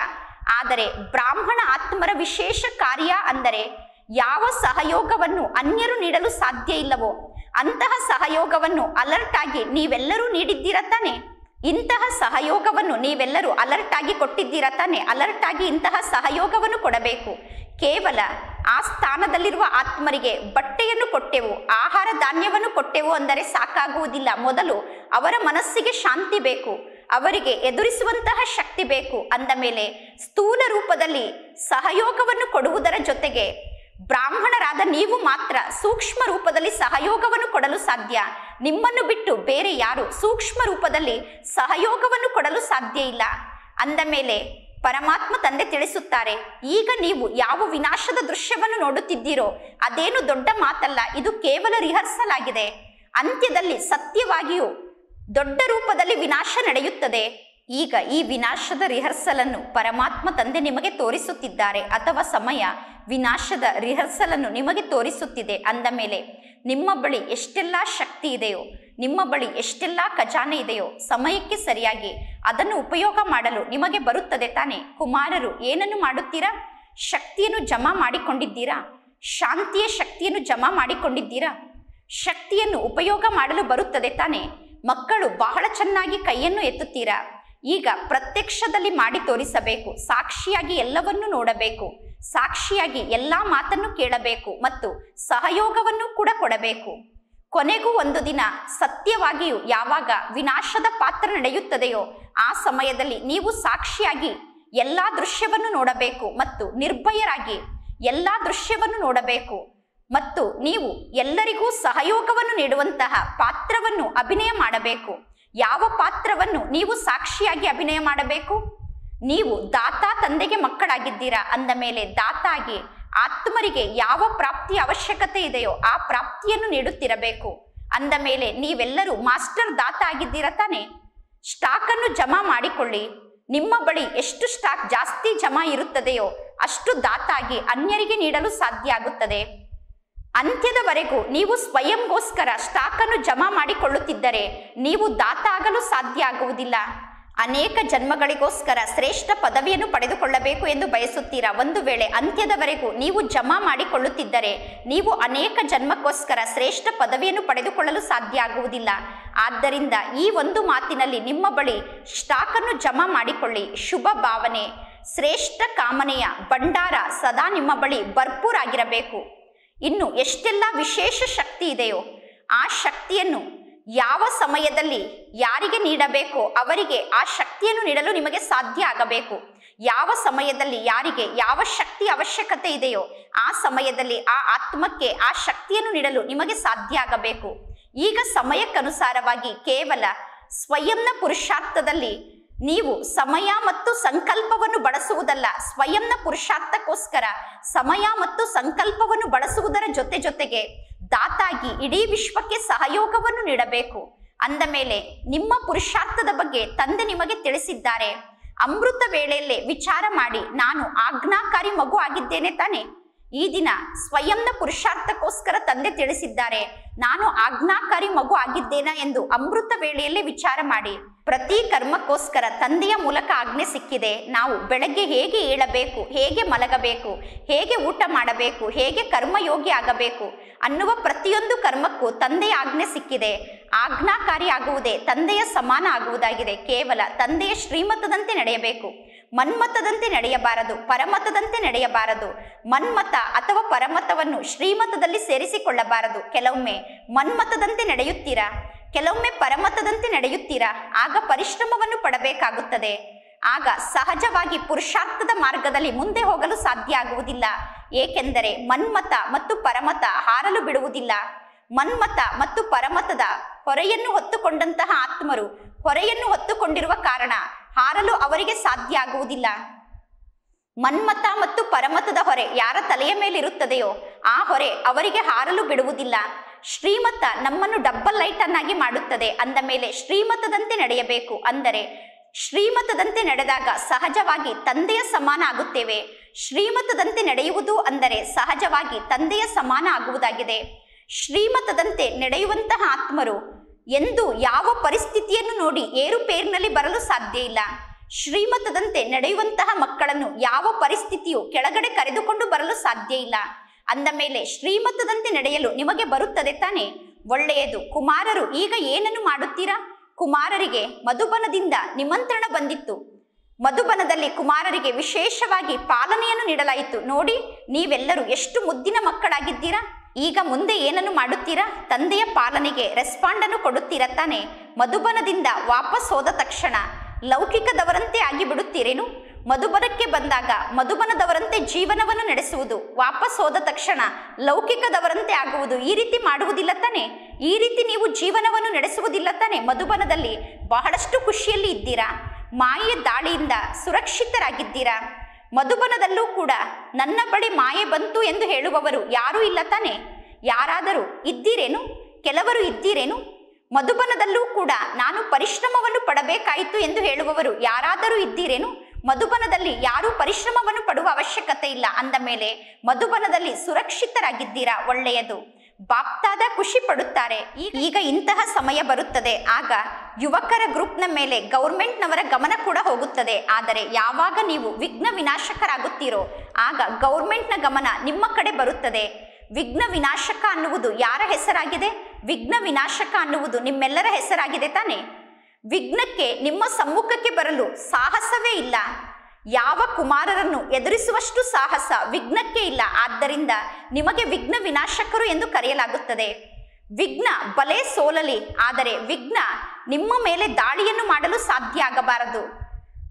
ಆದರೆ ಬ್ರಾಹ್ಮಣ ಆತ್ಮರ ವಿಶೇಷ ಕಾರ್ಯ ಅಂದರೆ ಯಾವ ಸಹಯೋಗವನ್ನು ಅನ್ಯರು ನೀಡಲು ಸಾಧ್ಯ ಇಲ್ಲವೋ ಅಂತಹ ಸಹಯೋಗವನ್ನು ಅಲರ್ಟ್ ಆಗಿ ನೀವೆಲ್ಲರೂ ನೀಡಿದ್ದೀರ ತಾನೆ? ಇಂತಹ ಸಹಯೋಗವನ್ನು ನೀವೆಲ್ಲರೂ ಅಲರ್ಟ್ ಆಗಿ ಕೊಟ್ಟಿದ್ದೀರ ತಾನೆ? ಅಲರ್ಟ್ ಆಗಿ ಇಂತಹ ಸಹಯೋಗವನ್ನು ಕೊಡಬೇಕು. ಕೇವಲ ಆ ಸ್ಥಾನದಲ್ಲಿರುವ ಆತ್ಮರಿಗೆ ಬಟ್ಟೆಯನ್ನು ಕೊಟ್ಟೆವು, ಆಹಾರ ಧಾನ್ಯವನ್ನು ಕೊಟ್ಟೆವು ಅಂದರೆ ಸಾಕಾಗುವುದಿಲ್ಲ. ಮೊದಲು ಅವರ ಮನಸ್ಸಿಗೆ ಶಾಂತಿ ಬೇಕು, ಅವರಿಗೆ ಎದುರಿಸುವಂತಹ ಶಕ್ತಿ ಬೇಕು. ಅಂದ ಮೇಲೆ ಸ್ಥೂಲ ರೂಪದಲ್ಲಿ ಸಹಯೋಗವನ್ನು ಕೊಡುವುದರ ಜೊತೆಗೆ ಬ್ರಾಹ್ಮಣರಾದ ನೀವು ಮಾತ್ರ ಸೂಕ್ಷ್ಮ ರೂಪದಲ್ಲಿ ಸಹಯೋಗವನ್ನು ಕೊಡಲು ಸಾಧ್ಯ. ನಿಮ್ಮನ್ನು ಬಿಟ್ಟು ಬೇರೆ ಯಾರು ಸೂಕ್ಷ್ಮ ರೂಪದಲ್ಲಿ ಸಹಯೋಗವನ್ನು ಕೊಡಲು ಸಾಧ್ಯ ಇಲ್ಲ. ಅಂದ ಮೇಲೆ ಪರಮಾತ್ಮ ತಂದೆ ತಿಳಿಸುತ್ತಾರೆ, ಈಗ ನೀವು ಯಾವ ವಿನಾಶದ ದೃಶ್ಯವನ್ನು ನೋಡುತ್ತಿದ್ದೀರೋ ಅದೇನು ದೊಡ್ಡ ಮಾತಲ್ಲ, ಇದು ಕೇವಲ ರಿಹರ್ಸಲ್ ಆಗಿದೆ ಅಂತ್ಯದಲ್ಲಿ ಸತ್ಯವಾಗಿಯೂ ದೊಡ್ಡ ರೂಪದಲ್ಲಿ ವಿನಾಶ ನಡೆಯುತ್ತದೆ. ಈಗ ಈ ವಿನಾಶದ ರಿಹರ್ಸಲ್ ಅನ್ನು ಪರಮಾತ್ಮ ತಂದೆ ನಿಮಗೆ ತೋರಿಸುತ್ತಿದ್ದಾರೆ ಅಥವಾ ಸಮಯ ವಿನಾಶದ ರಿಹರ್ಸಲ್ ಅನ್ನು ನಿಮಗೆ ತೋರಿಸುತ್ತಿದೆ ಅಂದ ಮೇಲೆ ನಿಮ್ಮ ಬಳಿ ಎಷ್ಟೆಲ್ಲ ಶಕ್ತಿ ಇದೆಯೋ, ನಿಮ್ಮ ಬಳಿ ಎಷ್ಟೆಲ್ಲ ಖಜಾನೆ ಇದೆಯೋ ಸಮಯಕ್ಕೆ ಸರಿಯಾಗಿ ಅದನ್ನು ಉಪಯೋಗ ಮಾಡಲು ನಿಮಗೆ ಬರುತ್ತದೆ ತಾನೆ. ಕುಮಾರರು ಏನನ್ನು ಮಾಡುತ್ತೀರಾ? ಶಕ್ತಿಯನ್ನು ಜಮಾ ಮಾಡಿಕೊಂಡಿದ್ದೀರಾ? ಶಾಂತಿಯ ಶಕ್ತಿಯನ್ನು ಜಮಾ ಮಾಡಿಕೊಂಡಿದ್ದೀರಾ? ಶಕ್ತಿಯನ್ನು ಉಪಯೋಗ ಮಾಡಲು ಬರುತ್ತದೆ ತಾನೆ. ಮಕ್ಕಳು ಬಹಳ ಚೆನ್ನಾಗಿ ಕೈಯನ್ನು ಎತ್ತುತ್ತೀರಾ? ಈಗ ಪ್ರತ್ಯಕ್ಷದಲ್ಲಿ ಮಾಡಿ ತೋರಿಸಬೇಕು, ಸಾಕ್ಷಿಯಾಗಿ ಎಲ್ಲವನ್ನೂ ನೋಡಬೇಕು, ಸಾಕ್ಷಿಯಾಗಿ ಎಲ್ಲಾ ಮಾತನ್ನು ಕೇಳಬೇಕು ಮತ್ತು ಸಹಯೋಗವನ್ನು ಕೂಡ ಕೊಡಬೇಕು. ಕೊನೆಗೂ ಒಂದು ದಿನ ಸತ್ಯವಾಗಿಯೂ ಯಾವಾಗ ವಿನಾಶದ ಪಾತ್ರ ನಡೆಯುತ್ತದೆಯೋ ಆ ಸಮಯದಲ್ಲಿ ನೀವು ಸಾಕ್ಷಿಯಾಗಿ ಎಲ್ಲಾ ದೃಶ್ಯವನ್ನು ನೋಡಬೇಕು ಮತ್ತು ನಿರ್ಭಯರಾಗಿ ಎಲ್ಲಾ ದೃಶ್ಯವನ್ನು ನೋಡಬೇಕು ಮತ್ತು ನೀವು ಎಲ್ಲರಿಗೂ ಸಹಯೋಗವನ್ನು ನೀಡುವಂತಹ ಪಾತ್ರವನ್ನು ಅಭಿನಯ ಮಾಡಬೇಕು. ಯಾವ ಪಾತ್ರವನ್ನು ನೀವು ಸಾಕ್ಷಿಯಾಗಿ ಅಭಿನಯ ಮಾಡಬೇಕು? ನೀವು ದಾತ ತಂದೆಗೆ ಮಕ್ಕಳಾಗಿದ್ದೀರಾ? ಅಂದ ಮೇಲೆ ದಾತಾಗೆ, ಆತ್ಮರಿಗೆ ಯಾವ ಪ್ರಾಪ್ತಿಯ ಅವಶ್ಯಕತೆ ಇದೆಯೋ ಆ ಪ್ರಾಪ್ತಿಯನ್ನು ನೀಡುತ್ತಿರಬೇಕು. ಅಂದ ಮೇಲೆ, ನೀವೆಲ್ಲರೂ ಮಾಸ್ಟರ್ ದಾತ ಆಗಿದ್ದೀರ ತಾನೆ? ಸ್ಟಾಕ್ ಅನ್ನು ಜಮಾ ಮಾಡಿಕೊಳ್ಳಿ. ನಿಮ್ಮ ಬಳಿ ಎಷ್ಟು ಸ್ಟಾಕ್ ಜಾಸ್ತಿ ಜಮಾ ಇರುತ್ತದೆಯೋ ಅಷ್ಟು ದಾತಾಗಿ ಅನ್ಯರಿಗೆ ನೀಡಲು ಸಾಧ್ಯ ಆಗುತ್ತದೆ. ಅಂತ್ಯದವರೆಗೂ ನೀವು ಸ್ವಯಂಗೋಸ್ಕರ ಸ್ಟಾಕನ್ನು ಜಮಾ ಮಾಡಿಕೊಳ್ಳುತ್ತಿದ್ದರೆ ನೀವು ದಾತ ಆಗಲು ಸಾಧ್ಯ ಆಗುವುದಿಲ್ಲ. ಅನೇಕ ಜನ್ಮಗಳಿಗೋಸ್ಕರ ಶ್ರೇಷ್ಠ ಪದವಿಯನ್ನು ಪಡೆದುಕೊಳ್ಳಬೇಕು ಎಂದು ಬಯಸುತ್ತೀರಾ? ಒಂದು ವೇಳೆ ಅಂತ್ಯದವರೆಗೂ ನೀವು ಜಮಾ ಮಾಡಿಕೊಳ್ಳುತ್ತಿದ್ದರೆ ನೀವು ಅನೇಕ ಜನ್ಮಕ್ಕೋಸ್ಕರ ಶ್ರೇಷ್ಠ ಪದವಿಯನ್ನು ಪಡೆದುಕೊಳ್ಳಲು ಸಾಧ್ಯ ಆಗುವುದಿಲ್ಲ. ಆದ್ದರಿಂದ ಈ ಒಂದು ಮಾತಿನಲ್ಲಿ ನಿಮ್ಮ ಬಳಿ ಸ್ಟಾಕನ್ನು ಜಮಾ ಮಾಡಿಕೊಳ್ಳಿ. ಶುಭ ಭಾವನೆ. ಶ್ರೇಷ್ಠ ಕಾಮನೆಯ ಭಂಡಾರ ಸದಾ ನಿಮ್ಮ ಬಳಿ ಭರ್ಪೂರಾಗಿರಬೇಕು. ಇನ್ನು ಎಷ್ಟೆಲ್ಲ ವಿಶೇಷ ಶಕ್ತಿ ಇದೆಯೋ ಆ ಶಕ್ತಿಯನ್ನು ಯಾವ ಸಮಯದಲ್ಲಿ ಯಾರಿಗೆ ನೀಡಬೇಕೋ ಅವರಿಗೆ ಆ ಶಕ್ತಿಯನ್ನು ನೀಡಲು ನಿಮಗೆ ಸಾಧ್ಯ ಆಗಬೇಕು. ಯಾವ ಸಮಯದಲ್ಲಿ ಯಾರಿಗೆ ಯಾವ ಶಕ್ತಿ ಅವಶ್ಯಕತೆ ಇದೆಯೋ ಆ ಸಮಯದಲ್ಲಿ ಆ ಆತ್ಮಕ್ಕೆ ಆ ಶಕ್ತಿಯನ್ನು ನೀಡಲು ನಿಮಗೆ ಸಾಧ್ಯ ಆಗಬೇಕು. ಈಗ ಸಮಯಕ್ಕನುಸಾರವಾಗಿ ಕೇವಲ ಸ್ವಯಂನ ಪುರುಷಾರ್ಥದಲ್ಲಿ ನೀವು ಸಮಯ ಮತ್ತು ಸಂಕಲ್ಪವನ್ನು ಬಳಸುವುದಲ್ಲ, ಸ್ವಯಂನ ಪುರುಷಾರ್ಥಕ್ಕೋಸ್ಕರ. ಸಮಯ ಮತ್ತು ಸಂಕಲ್ಪವನ್ನು ಬಳಸುವುದರ ಜೊತೆ ಜೊತೆಗೆ ದಾತಾಗಿ ಇಡೀ ವಿಶ್ವಕ್ಕೆ ಸಹಯೋಗವನ್ನು ನೀಡಬೇಕು. ಅಂದ ಮೇಲೆ ನಿಮ್ಮ ಪುರುಷಾರ್ಥದ ಬಗ್ಗೆ ತಂದೆ ನಿಮಗೆ ತಿಳಿಸಿದ್ದಾರೆ. ಅಮೃತ ವೇಳೆಯಲ್ಲೇ ವಿಚಾರ ಮಾಡಿ, ನಾನು ಆಜ್ಞಾಕಾರಿ ಮಗು ಆಗಿದ್ದೇನೆ ತಾನೆ. ಈ ದಿನ ಸ್ವಯಂನ ಪುರುಷಾರ್ಥಕ್ಕೋಸ್ಕರ ತಂದೆ ತಿಳಿಸಿದ್ದಾರೆ, ನಾನು ಆಜ್ಞಾಕಾರಿ ಮಗು ಆಗಿದ್ದೇನಾ ಎಂದು ಅಮೃತ ವೇಳೆಯಲ್ಲೇ ವಿಚಾರ ಮಾಡಿ. ಪ್ರತಿ ಕರ್ಮಕ್ಕೋಸ್ಕರ ತಂದೆಯ ಮೂಲಕ ಆಜ್ಞೆ ಸಿಕ್ಕಿದೆ. ನಾವು ಬೆಳಗ್ಗೆ ಹೇಗೆ ಏಳಬೇಕು, ಹೇಗೆ ಮಲಗಬೇಕು, ಹೇಗೆ ಊಟ ಮಾಡಬೇಕು, ಹೇಗೆ ಕರ್ಮಯೋಗಿ ಆಗಬೇಕು ಅನ್ನುವ ಪ್ರತಿಯೊಂದು ಕರ್ಮಕ್ಕೂ ತಂದೆಯ ಆಜ್ಞೆ ಸಿಕ್ಕಿದೆ. ಆಜ್ಞಾಕಾರಿ ಆಗುವುದೇ ತಂದೆಯ ಸಮಾನ ಆಗುವುದಾಗಿದೆ. ಕೇವಲ ತಂದೆಯ ಶ್ರೀಮತದಂತೆ ನಡೆಯಬೇಕು. ಮನ್ಮತದಂತೆ ನಡೆಯಬಾರದು ಪರಮತದಂತೆ ನಡೆಯಬಾರದು. ಮನ್ಮತ ಅಥವಾ ಪರಮತವನ್ನು ಶ್ರೀಮತದಲ್ಲಿ ಸೇರಿಸಿಕೊಳ್ಳಬಾರದು. ಕೆಲವೊಮ್ಮೆ ಮನ್ಮತದಂತೆ ನಡೆಯುತ್ತೀರಾ? ಕೆಲವೊಮ್ಮೆ ಪರಮತದಂತೆ ನಡೆಯುತ್ತೀರಾ? ಆಗ ಪರಿಶ್ರಮವನ್ನು ಪಡಬೇಕಾಗುತ್ತದೆ. ಆಗ ಸಹಜವಾಗಿ ಪುರುಷಾರ್ಥದ ಮಾರ್ಗದಲ್ಲಿ ಮುಂದೆ ಹೋಗಲು ಸಾಧ್ಯ ಆಗುವುದಿಲ್ಲ. ಏಕೆಂದರೆ ಮನ್ಮತ ಮತ್ತು ಪರಮತ ಹಾರಲು ಬಿಡುವುದಿಲ್ಲ. ಮನ್ಮತ ಮತ್ತು ಪರಮತದ ಹೊರೆಯನ್ನು ಹೊತ್ತುಕೊಂಡಂತಹ ಆತ್ಮರು ಹೊರೆಯನ್ನು ಹೊತ್ತುಕೊಂಡಿರುವ ಕಾರಣ ಹಾರಲು ಅವರಿಗೆ ಸಾಧ್ಯ ಆಗುವುದಿಲ್ಲ. ಮನ್ಮತ ಮತ್ತು ಪರಮತದ ಹೊರೆ ಯಾರ ತಲೆಯ ಮೇಲಿರುತ್ತದೆಯೋ, ಆ ಹೊರೆ ಅವರಿಗೆ ಹಾರಲು ಬಿಡುವುದಿಲ್ಲ. ಶ್ರೀಮತ ನಮ್ಮನ್ನು ಡಬ್ಬಲ್ ಲೈಟ್ ಅನ್ನಾಗಿ ಮಾಡುತ್ತದೆ. ಅಂದ ಮೇಲೆ ಶ್ರೀಮತದಂತೆ ನಡೆಯಬೇಕು. ಅಂದರೆ ಶ್ರೀಮತದಂತೆ ನಡೆದಾಗ ಸಹಜವಾಗಿ ತಂದೆಯ ಸಮಾನ ಆಗುತ್ತೇವೆ. ಶ್ರೀಮತದಂತೆ ನಡೆಯುವುದು ಅಂದರೆ ಸಹಜವಾಗಿ ತಂದೆಯ ಸಮಾನ ಆಗುವುದಾಗಿದೆ. ಶ್ರೀಮತದಂತೆ ನಡೆಯುವಂತಹ ಆತ್ಮರು ಎಂದು ಯಾವ ಪರಿಸ್ಥಿತಿಯನ್ನು ನೋಡಿ ಏರುಪೇರಿನಲ್ಲಿ ಬರಲು ಸಾಧ್ಯ ಇಲ್ಲ. ಶ್ರೀಮತದಂತೆ ನಡೆಯುವಂತಹ ಮಕ್ಕಳನ್ನು ಯಾವ ಪರಿಸ್ಥಿತಿಯು ಕೆಳಗಡೆ ಕರೆದುಕೊಂಡು ಬರಲು ಸಾಧ್ಯ ಇಲ್ಲ. ಅಂದ ಮೇಲೆ ಶ್ರೀಮತದಂತೆ ನಡೆಯಲು ನಿಮಗೆ ಬರುತ್ತದೆ ತಾನೆ. ಒಳ್ಳೆಯದು. ಕುಮಾರರು, ಈಗ ಏನನ್ನು ಮಾಡುತ್ತೀರಾ? ಕುಮಾರರಿಗೆ ಮಧುಬನದಿಂದ ನಿಮಂತ್ರಣ ಬಂದಿತ್ತು. ಮಧುಬನದಲ್ಲಿ ಕುಮಾರರಿಗೆ ವಿಶೇಷವಾಗಿ ಪಾಲನೆಯನ್ನು ನೀಡಲಾಯಿತು. ನೋಡಿ, ನೀವೆಲ್ಲರೂ ಎಷ್ಟು ಮುದ್ದಿನ ಮಕ್ಕಳಾಗಿದ್ದೀರಾ? ಈಗ ಮುಂದೆ ಏನನ್ನು ಮಾಡುತ್ತೀರಾ? ತಂದೆಯ ಪಾಲನೆಗೆ ರೆಸ್ಪಾಂಡನ್ನು ಕೊಡುತ್ತೀರಾ ತಾನೆ? ಮಧುಬನದಿಂದ ವಾಪಸ್ ಹೋದ ತಕ್ಷಣ ಲೌಕಿಕದವರಂತೆ ಆಗಿ ಬಿಡುತ್ತೀರೇನು ಮಧುಬನಕ್ಕೆ ಬಂದಾಗ ಮಧುಬನದವರಂತೆ ಜೀವನವನ್ನು ನಡೆಸುವುದು, ವಾಪಸ್ ಹೋದ ತಕ್ಷಣ ಲೌಕಿಕದವರಂತೆ ಆಗುವುದು ಈ ರೀತಿ ಮಾಡುವುದಿಲ್ಲ ತಾನೆ? ಈ ರೀತಿ ನೀವು ಜೀವನವನ್ನು ನಡೆಸುವುದಿಲ್ಲ ತಾನೆ ಮಧುಬನದಲ್ಲಿ? ಬಹಳಷ್ಟು ಖುಷಿಯಲ್ಲಿ ಇದ್ದೀರಾ? ಮಾಯೆಯ ದಾಳಿಯಿಂದ ಸುರಕ್ಷಿತರಾಗಿದ್ದೀರಾ? ಮಧುಬನದಲ್ಲೂ ಕೂಡ ನನ್ನ ಬಳಿ ಮಾಯೆ ಬಂತು ಎಂದು ಹೇಳುವವರು ಯಾರೂ ಇಲ್ಲ ತಾನೆ? ಯಾರಾದರೂ ಇದ್ದೀರೇನು? ಕೆಲವರು ಇದ್ದೀರೇನು? ಮಧುಬನದಲ್ಲೂ ಕೂಡ ನಾನು ಪರಿಶ್ರಮವನ್ನು ಪಡಬೇಕಾಯಿತು ಎಂದು ಹೇಳುವವರು ಯಾರಾದರೂ ಇದ್ದೀರೇನು? ಮಧುಬನದಲ್ಲಿ ಯಾರೂ ಪರಿಶ್ರಮವನ್ನು ಪಡುವ ಅವಶ್ಯಕತೆ ಇಲ್ಲ ಅಂದ ಮೇಲೆ ಮಧುಬನದಲ್ಲಿ ಸುರಕ್ಷಿತರಾಗಿದ್ದೀರಾ ಒಳ್ಳೆಯದು. ಬಾಪ್ತಾದ ಖುಷಿ ಪಡುತ್ತಾರೆ. ಈಗ ಇಂತಹ ಸಮಯ ಬರುತ್ತದೆ. ಆಗ ಯುವಕರ ಗ್ರೂಪ್ನ ಮೇಲೆ ಗೌರ್ಮೆಂಟ್ನವರ ಗಮನ ಕೂಡ ಹೋಗುತ್ತದೆ. ಆದರೆ ಯಾವಾಗ ನೀವು ವಿಘ್ನ ವಿನಾಶಕರಾಗುತ್ತೀರೋ, ಆಗ ಗೌರ್ಮೆಂಟ್ನ ಗಮನ ನಿಮ್ಮ ಕಡೆ ಬರುತ್ತದೆ. ವಿಘ್ನ ವಿನಾಶಕ ಅನ್ನುವುದು ಯಾರ ಹೆಸರಾಗಿದೆ? ವಿಘ್ನ ವಿನಾಶಕ ಅನ್ನುವುದು ನಿಮ್ಮೆಲ್ಲರ ಹೆಸರಾಗಿದೆ ತಾನೆ? ವಿಘ್ನಕ್ಕೆ ನಿಮ್ಮ ಸಮ್ಮುಖಕ್ಕೆ ಬರಲು ಸಾಹಸವೇ ಇಲ್ಲ. ಯಾವ ಕುಮಾರರನ್ನು ಎದುರಿಸುವಷ್ಟು ಸಾಹಸ ವಿಘ್ನಕ್ಕೆ ಇಲ್ಲ. ಆದ್ದರಿಂದ ನಿಮಗೆ ವಿಘ್ನ ವಿನಾಶಕರು ಎಂದು ಕರೆಯಲಾಗುತ್ತದೆ. ವಿಘ್ನ ಬಲೆ ಸೋಲಲಿ, ಆದರೆ ವಿಘ್ನ ನಿಮ್ಮ ಮೇಲೆ ದಾಳಿಯನ್ನು ಮಾಡಲು ಸಾಧ್ಯ ಆಗಬಾರದು.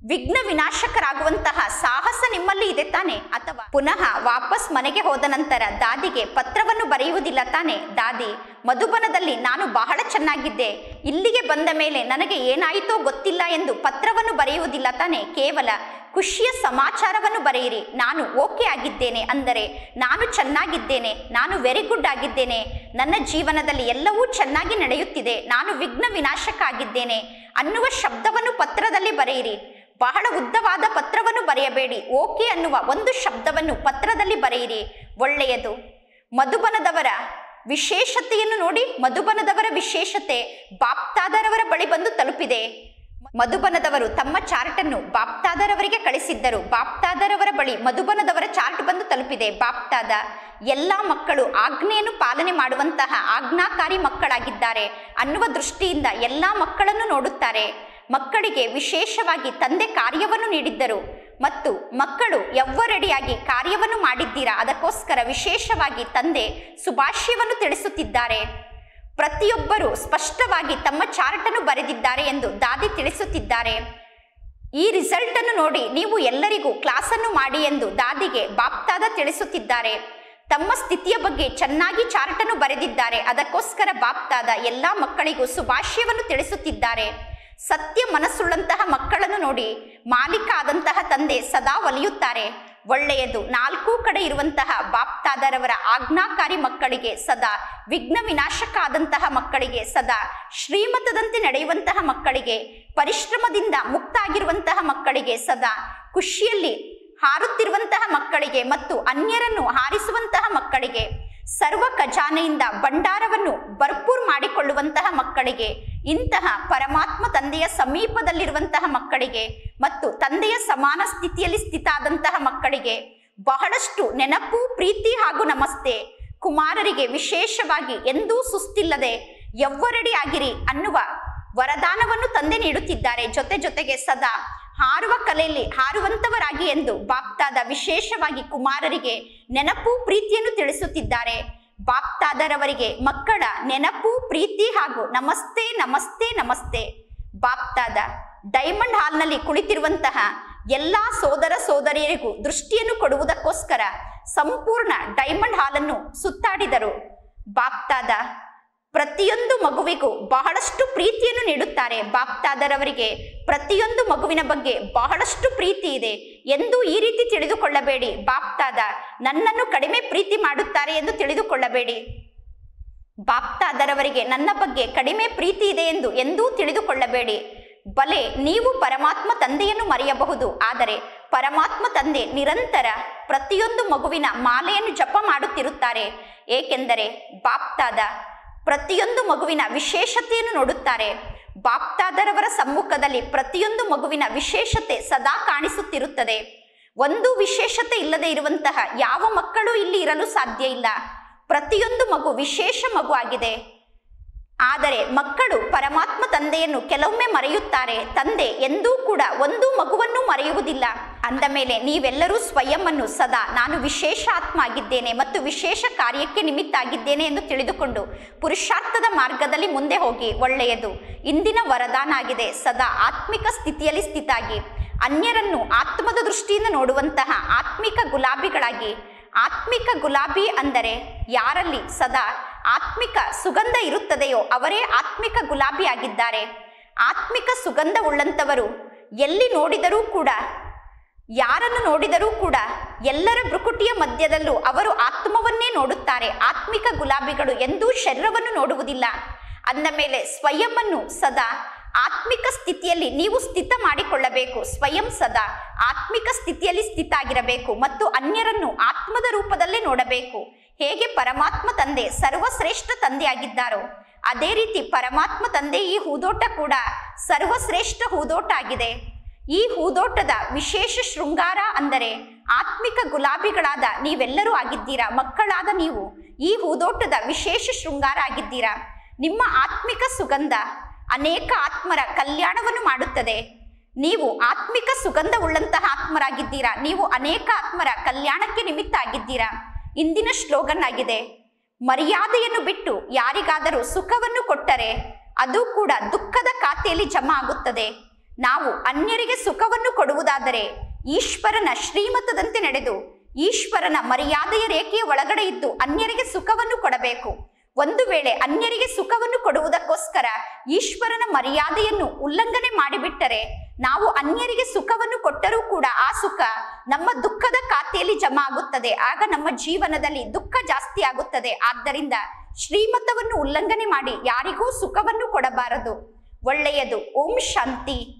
ವಿಘ್ನ ವಿನಾಶಕರಾಗುವಂತಹ ಸಾಹಸ ನಿಮ್ಮಲ್ಲಿ ಇದೆ ತಾನೆ? ಅಥವಾ ಪುನಃ ವಾಪಸ್ ಮನೆಗೆ ಹೋದ ನಂತರ ದಾದಿಗೆ ಪತ್ರವನ್ನು ಬರೆಯುವುದಿಲ್ಲ ತಾನೆ? ದಾದಿ, ಮಧುಬನದಲ್ಲಿ ನಾನು ಬಹಳ ಚೆನ್ನಾಗಿದ್ದೆ. ಇಲ್ಲಿಗೆ ಬಂದ ಮೇಲೆ ನನಗೆ ಏನಾಯಿತೋ ಗೊತ್ತಿಲ್ಲ ಎಂದು ಪತ್ರವನ್ನು ಬರೆಯುವುದಿಲ್ಲ ತಾನೆ? ಕೇವಲ ಖುಷಿಯ ಸಮಾಚಾರವನ್ನು ಬರೆಯಿರಿ. ನಾನು ಓಕೆ ಆಗಿದ್ದೇನೆ ಅಂದರೆ ನಾನು ಚೆನ್ನಾಗಿದ್ದೇನೆ. ನಾನು ವೆರಿ ಗುಡ್ ಆಗಿದ್ದೇನೆ. ನನ್ನ ಜೀವನದಲ್ಲಿ ಎಲ್ಲವೂ ಚೆನ್ನಾಗಿ ನಡೆಯುತ್ತಿದೆ. ನಾನು ವಿಘ್ನ ವಿನಾಶಕ ಆಗಿದ್ದೇನೆ ಅನ್ನುವ ಶಬ್ದವನ್ನು ಪತ್ರದಲ್ಲಿ ಬರೆಯಿರಿ. ಬಹಳ ಉದ್ದವಾದ ಪತ್ರವನ್ನು ಬರೆಯಬೇಡಿ. ಓಕೆ ಅನ್ನುವ ಒಂದು ಶಬ್ದವನ್ನು ಪತ್ರದಲ್ಲಿ ಬರೆಯಿರಿ. ಒಳ್ಳೆಯದು. ಮಧುಬನದವರ ವಿಶೇಷತೆಯನ್ನು ನೋಡಿ. ಮಧುಬನದವರ ವಿಶೇಷತೆ ಬಾಪ್ತಾದರವರ ಬಳಿ ಬಂದು ತಲುಪಿದೆ. ಮಧುಬನದವರು ತಮ್ಮ ಚಾರ್ಟ್ ಅನ್ನು ಬಾಪ್ತಾದರವರಿಗೆ ಕಳಿಸಿದ್ದರು. ಬಾಪ್ತಾದರವರ ಬಳಿ ಮಧುಬನದವರ ಚಾರ್ಟ್ ಬಂದು ತಲುಪಿದೆ. ಬಾಪ್ತಾದ ಎಲ್ಲ ಮಕ್ಕಳು ಆಜ್ಞೆಯನ್ನು ಪಾಲನೆ ಮಾಡುವಂತಹ ಆಜ್ಞಾಕಾರಿ ಮಕ್ಕಳಾಗಿದ್ದಾರೆ ಅನ್ನುವ ದೃಷ್ಟಿಯಿಂದ ಎಲ್ಲ ಮಕ್ಕಳನ್ನು ನೋಡುತ್ತಾರೆ. ಮಕ್ಕಳಿಗೆ ವಿಶೇಷವಾಗಿ ತಂದೆ ಕಾರ್ಯವನ್ನು ನೀಡಿದ್ದರು. ಮತ್ತು ಮಕ್ಕಳು ಎವ್ವರೆಡಿಯಾಗಿ ಕಾರ್ಯವನ್ನು ಮಾಡಿದ್ದೀರಾ? ಅದಕ್ಕೋಸ್ಕರ ವಿಶೇಷವಾಗಿ ತಂದೆ ಸುಭಾಷ್ಯವನ್ನು ತಿಳಿಸುತ್ತಿದ್ದಾರೆ. ಪ್ರತಿಯೊಬ್ಬರು ಸ್ಪಷ್ಟವಾಗಿ ತಮ್ಮ ಚಾರ್ಟ್ ಅನ್ನು ಬರೆದಿದ್ದಾರೆ ಎಂದು ದಾದಿ ತಿಳಿಸುತ್ತಿದ್ದಾರೆ. ಈ ರಿಸಲ್ಟ್ ಅನ್ನು ನೋಡಿ ನೀವು ಎಲ್ಲರಿಗೂ ಕ್ಲಾಸ್ ಅನ್ನು ಮಾಡಿ ಎಂದು ದಾದಿಗೆ ಬಾಪ್ತಾದ ತಿಳಿಸುತ್ತಿದ್ದಾರೆ. ತಮ್ಮ ಸ್ಥಿತಿಯ ಬಗ್ಗೆ ಚೆನ್ನಾಗಿ ಚಾರ್ಟ್ ಅನ್ನು ಬರೆದಿದ್ದಾರೆ. ಅದಕ್ಕೋಸ್ಕರ ಬಾಪ್ತಾದ ಎಲ್ಲಾ ಮಕ್ಕಳಿಗೂ ಸುಭಾಷ್ಯವನ್ನು ತಿಳಿಸುತ್ತಿದ್ದಾರೆ. ಸತ್ಯ ಮನಸ್ಸುಳ್ಳಂತಹ ಮಕ್ಕಳನ್ನು ನೋಡಿ ಮಾಲೀಕ ಆದಂತಹ ತಂದೆ ಸದಾ ಒಲಿಯುತ್ತಾರೆ. ಒಳ್ಳೆಯದು, ನಾಲ್ಕೂ ಕಡೆ ಇರುವಂತಹ ಬಾಪ್ತಾದರವರ ಆಜ್ಞಾಕಾರಿ ಮಕ್ಕಳಿಗೆ ಸದಾ, ವಿಘ್ನ ವಿನಾಶಕ ಆದಂತಹ ಮಕ್ಕಳಿಗೆ ಸದಾ, ಶ್ರೀಮತದಂತೆ ನಡೆಯುವಂತಹ ಮಕ್ಕಳಿಗೆ, ಪರಿಶ್ರಮದಿಂದ ಮುಕ್ತ ಆಗಿರುವಂತಹ ಮಕ್ಕಳಿಗೆ ಸದಾ, ಖುಷಿಯಲ್ಲಿ ಹಾರುತ್ತಿರುವಂತಹ ಮಕ್ಕಳಿಗೆ ಮತ್ತು ಅನ್ಯರನ್ನು ಹಾರಿಸುವಂತಹ ಮಕ್ಕಳಿಗೆ. ಸರ್ವ ಖಜಾನೆಯಿಂದ ಭಂಡಾರವನ್ನು ಭರ್ಪೂರ್ ಮಾಡಿಕೊಳ್ಳುವಂತಹ ಮಕ್ಕಳಿಗೆ, ಇಂತಹ ಪರಮಾತ್ಮ ತಂದೆಯ ಸಮೀಪದಲ್ಲಿರುವಂತಹ ಮಕ್ಕಳಿಗೆ ಮತ್ತು ತಂದೆಯ ಸಮಾನ ಸ್ಥಿತಿಯಲ್ಲಿ ಸ್ಥಿತಾದಂತಹ ಮಕ್ಕಳಿಗೆ ಬಹಳಷ್ಟು ನೆನಪು, ಪ್ರೀತಿ ಹಾಗೂ ನಮಸ್ತೆ. ಕುಮಾರರಿಗೆ ವಿಶೇಷವಾಗಿ ಎಂದೂ ಸುಸ್ತಿಲ್ಲದೆ ಎವ್ವರಡಿ ಆಗಿರಿ ಅನ್ನುವ ವರದಾನವನ್ನು ತಂದೆ ನೀಡುತ್ತಿದ್ದಾರೆ. ಜೊತೆ ಜೊತೆಗೆ ಸದಾ ಹಾರುವ ಕಲೆಯಲ್ಲಿ ಹಾರುವಂತವರಾಗಿ ಎಂದು ಬಾಪ್ತಾದ ವಿಶೇಷವಾಗಿ ಕುಮಾರರಿಗೆ ನೆನಪು ಪ್ರೀತಿಯನ್ನು ತಿಳಿಸುತ್ತಿದ್ದಾರೆ. ಬಾಪ್ತಾದರವರಿಗೆ ಮಕ್ಕಳ ನೆನಪು, ಪ್ರೀತಿ ಹಾಗೂ ನಮಸ್ತೆ ನಮಸ್ತೆ ನಮಸ್ತೆ. ಬಾಪ್ತಾದ ಡೈಮಂಡ್ ಹಾಲ್ನಲ್ಲಿ ಕುಳಿತಿರುವಂತಹ ಎಲ್ಲಾ ಸೋದರ ಸೋದರಿಯರಿಗೂ ದೃಷ್ಟಿಯನ್ನು ಕೊಡುವುದಕ್ಕೋಸ್ಕರ ಸಂಪೂರ್ಣ ಡೈಮಂಡ್ ಹಾಲನ್ನು ಸುತ್ತಾಡಿದರು. ಬಾಪ್ತಾದ ಪ್ರತಿಯೊಂದು ಮಗುವಿಗೂ ಬಹಳಷ್ಟು ಪ್ರೀತಿಯನ್ನು ನೀಡುತ್ತಾರೆ. ಬಾಪ್ತಾದರವರಿಗೆ ಪ್ರತಿಯೊಂದು ಮಗುವಿನ ಬಗ್ಗೆ ಬಹಳಷ್ಟು ಪ್ರೀತಿ ಇದೆ ಎಂದು ಈ ರೀತಿ ತಿಳಿದುಕೊಳ್ಳಬೇಡಿ. ಬಾಪ್ತಾದ, ನನ್ನನ್ನು ಕಡಿಮೆ ಪ್ರೀತಿ ಮಾಡುತ್ತಾರೆ ಎಂದು ತಿಳಿದುಕೊಳ್ಳಬೇಡಿ. ಬಾಪ್ತಾದರವರಿಗೆ ನನ್ನ ಬಗ್ಗೆ ಕಡಿಮೆ ಪ್ರೀತಿ ಇದೆ ಎಂದು ಎಂದೂ ತಿಳಿದುಕೊಳ್ಳಬೇಡಿ. ಬಲೆ, ನೀವು ಪರಮಾತ್ಮ ತಂದೆಯನ್ನು ಮರೆಯಬಹುದು. ಆದರೆ ಪರಮಾತ್ಮ ತಂದೆ ನಿರಂತರ ಪ್ರತಿಯೊಂದು ಮಗುವಿನ ಮಾಲೆಯನ್ನು ಜಪ ಮಾಡುತ್ತಿರುತ್ತಾರೆ. ಏಕೆಂದರೆ ಬಾಪ್ತಾದ ಪ್ರತಿಯೊಂದು ಮಗುವಿನ ವಿಶೇಷತೆಯನ್ನು ನೋಡುತ್ತಾರೆ. ಬಾಪ್ತಾದರವರ ಸಮ್ಮುಖದಲ್ಲಿ ಪ್ರತಿಯೊಂದು ಮಗುವಿನ ವಿಶೇಷತೆ ಸದಾ ಕಾಣಿಸುತ್ತಿರುತ್ತದೆ. ಒಂದು ವಿಶೇಷತೆ ಇಲ್ಲದೆ ಇರುವಂತಹ ಯಾವ ಮಕ್ಕಳು ಇಲ್ಲಿ ಇರಲು ಸಾಧ್ಯ ಇಲ್ಲ. ಪ್ರತಿಯೊಂದು ಮಗು ವಿಶೇಷ ಮಗು ಆಗಿದೆ. ಆದರೆ ಮಕ್ಕಳು ಪರಮಾತ್ಮ ತಂದೆಯನ್ನು ಕೆಲವೊಮ್ಮೆ ಮರೆಯುತ್ತಾರೆ. ತಂದೆ ಎಂದೂ ಕೂಡ ಒಂದು ಮಗುವನ್ನು ಮರೆಯುವುದಿಲ್ಲ. ಅಂದ ಮೇಲೆ ನೀವೆಲ್ಲರೂ ಸ್ವಯಂವನ್ನು ಸದಾ ನಾನು ವಿಶೇಷ ಆತ್ಮ ಆಗಿದ್ದೇನೆ ಮತ್ತು ವಿಶೇಷ ಕಾರ್ಯಕ್ಕೆ ನಿಮಿತ್ತ ಆಗಿದ್ದೇನೆ ಎಂದು ತಿಳಿದುಕೊಂಡು ಪುರುಷಾರ್ಥದ ಮಾರ್ಗದಲ್ಲಿ ಮುಂದೆ ಹೋಗಿ ಒಳ್ಳೆಯದು. ಇಂದಿನ ವರದಾನ ಆಗಿದೆ ಸದಾ ಆತ್ಮಿಕ ಸ್ಥಿತಿಯಲ್ಲಿ ಸ್ಥಿತಾಗಿ. ಅನ್ಯರನ್ನು ಆತ್ಮದ ದೃಷ್ಟಿಯಿಂದ ನೋಡುವಂತಹ ಆತ್ಮಿಕ ಗುಲಾಬಿಗಳಾಗಿ. ಆತ್ಮಿಕ ಗುಲಾಬಿ ಅಂದರೆ ಯಾರಲ್ಲಿ? ಸದಾ ಆತ್ಮಿಕ ಸುಗಂಧ ಇರುತ್ತದೆಯೋ ಅವರೇ ಆತ್ಮಿಕ ಗುಲಾಬಿ ಆಗಿದ್ದಾರೆ ಆತ್ಮಿಕ ಸುಗಂಧ ಉಳ್ಳಂತವರು ಎಲ್ಲಿ ನೋಡಿದರೂ ಕೂಡ, ಯಾರನ್ನು ನೋಡಿದರೂ ಕೂಡ ಎಲ್ಲರ ಭ್ರುಕುಟಿಯ ಮಧ್ಯದಲ್ಲೂ ಅವರು ಆತ್ಮವನ್ನೇ ನೋಡುತ್ತಾರೆ. ಆತ್ಮಿಕ ಗುಲಾಬಿಗಳು ಎಂದೂ ಶರೀರವನ್ನು ನೋಡುವುದಿಲ್ಲ. ಅಂದ ಮೇಲೆ ಸ್ವಯಂವನ್ನು ಸದಾ ಆತ್ಮಿಕ ಸ್ಥಿತಿಯಲ್ಲಿ ನೀವು ಸ್ಥಿತ ಮಾಡಿಕೊಳ್ಳಬೇಕು. ಸ್ವಯಂ ಸದಾ ಆತ್ಮಿಕ ಸ್ಥಿತಿಯಲ್ಲಿ ಸ್ಥಿತ ಆಗಿರಬೇಕು ಮತ್ತು ಅನ್ಯರನ್ನು ಆತ್ಮದ ರೂಪದಲ್ಲೇ ನೋಡಬೇಕು. ಹೇಗೆ ಪರಮಾತ್ಮ ತಂದೆ ಸರ್ವಶ್ರೇಷ್ಠ ತಂದೆಯಾಗಿದ್ದಾರೋ, ಅದೇ ರೀತಿ ಪರಮಾತ್ಮ ತಂದೆ ಈ ಹೂದೋಟ ಕೂಡ ಸರ್ವಶ್ರೇಷ್ಠ ಹೂದೋಟ ಆಗಿದೆ. ಈ ಹೂದೋಟದ ವಿಶೇಷ ಶೃಂಗಾರ ಅಂದರೆ ಆತ್ಮಿಕ ಗುಲಾಬಿಗಳಾದ ನೀವೆಲ್ಲರೂ ಆಗಿದ್ದೀರಾ, ಮಕ್ಕಳಾದ ನೀವು ಈ ಹೂದೋಟದ ವಿಶೇಷ ಶೃಂಗಾರ ಆಗಿದ್ದೀರಾ? ನಿಮ್ಮ ಆತ್ಮಿಕ ಸುಗಂಧ ಅನೇಕ ಆತ್ಮರ ಕಲ್ಯಾಣವನ್ನು ಮಾಡುತ್ತದೆ. ನೀವು ಆತ್ಮಿಕ ಸುಗಂಧ ಉಳ್ಳಂತಹ ಆತ್ಮರಾಗಿದ್ದೀರಾ, ನೀವು ಅನೇಕ ಆತ್ಮರ ಕಲ್ಯಾಣಕ್ಕೆ ನಿಮಿತ್ತ ಆಗಿದ್ದೀರಾ ಇಂದಿನ ಶ್ಲೋಗನ್ ಆಗಿದೆ ಮರ್ಯಾದೆಯನ್ನು ಬಿಟ್ಟು ಯಾರಿಗಾದರೂ ಸುಖವನ್ನು ಕೊಟ್ಟರೆ ಅದು ಕೂಡ ದುಃಖದ ಖಾತೆಯಲ್ಲಿ ಜಮಾ ಆಗುತ್ತದೆ. ನಾವು ಅನ್ಯರಿಗೆ ಸುಖವನ್ನು ಕೊಡುವುದಾದರೆ ಈಶ್ವರನ ಶ್ರೀಮತದಂತೆ ನಡೆದು ಈಶ್ವರನ ಮರ್ಯಾದೆಯ ರೇಖೆಯ ಒಳಗಡೆ ಇದ್ದು ಅನ್ಯರಿಗೆ ಸುಖವನ್ನು ಕೊಡಬೇಕು. ಒಂದು ವೇಳೆ ಅನ್ಯರಿಗೆ ಸುಖವನ್ನು ಕೊಡುವುದಕ್ಕೋಸ್ಕರ ಈಶ್ವರನ ಮರ್ಯಾದೆಯನ್ನು ಉಲ್ಲಂಘನೆ ಮಾಡಿಬಿಟ್ಟರೆ ನಾವು ಅನ್ಯರಿಗೆ ಸುಖವನ್ನು ಕೊಟ್ಟರೂ ಕೂಡ ಆ ಸುಖ ನಮ್ಮ ದುಃಖದ ಖಾತೆಯಲ್ಲಿ ಜಮಾ ಆಗುತ್ತದೆ. ಆಗ ನಮ್ಮ ಜೀವನದಲ್ಲಿ ದುಃಖ ಜಾಸ್ತಿ ಆಗುತ್ತದೆ. ಆದ್ದರಿಂದ ಶ್ರೀಮತವನ್ನು ಉಲ್ಲಂಘನೆ ಮಾಡಿ ಯಾರಿಗೂ ಸುಖವನ್ನು ಕೊಡಬಾರದು. ಒಳ್ಳೆಯದು. ಓಂ ಶಾಂತಿ.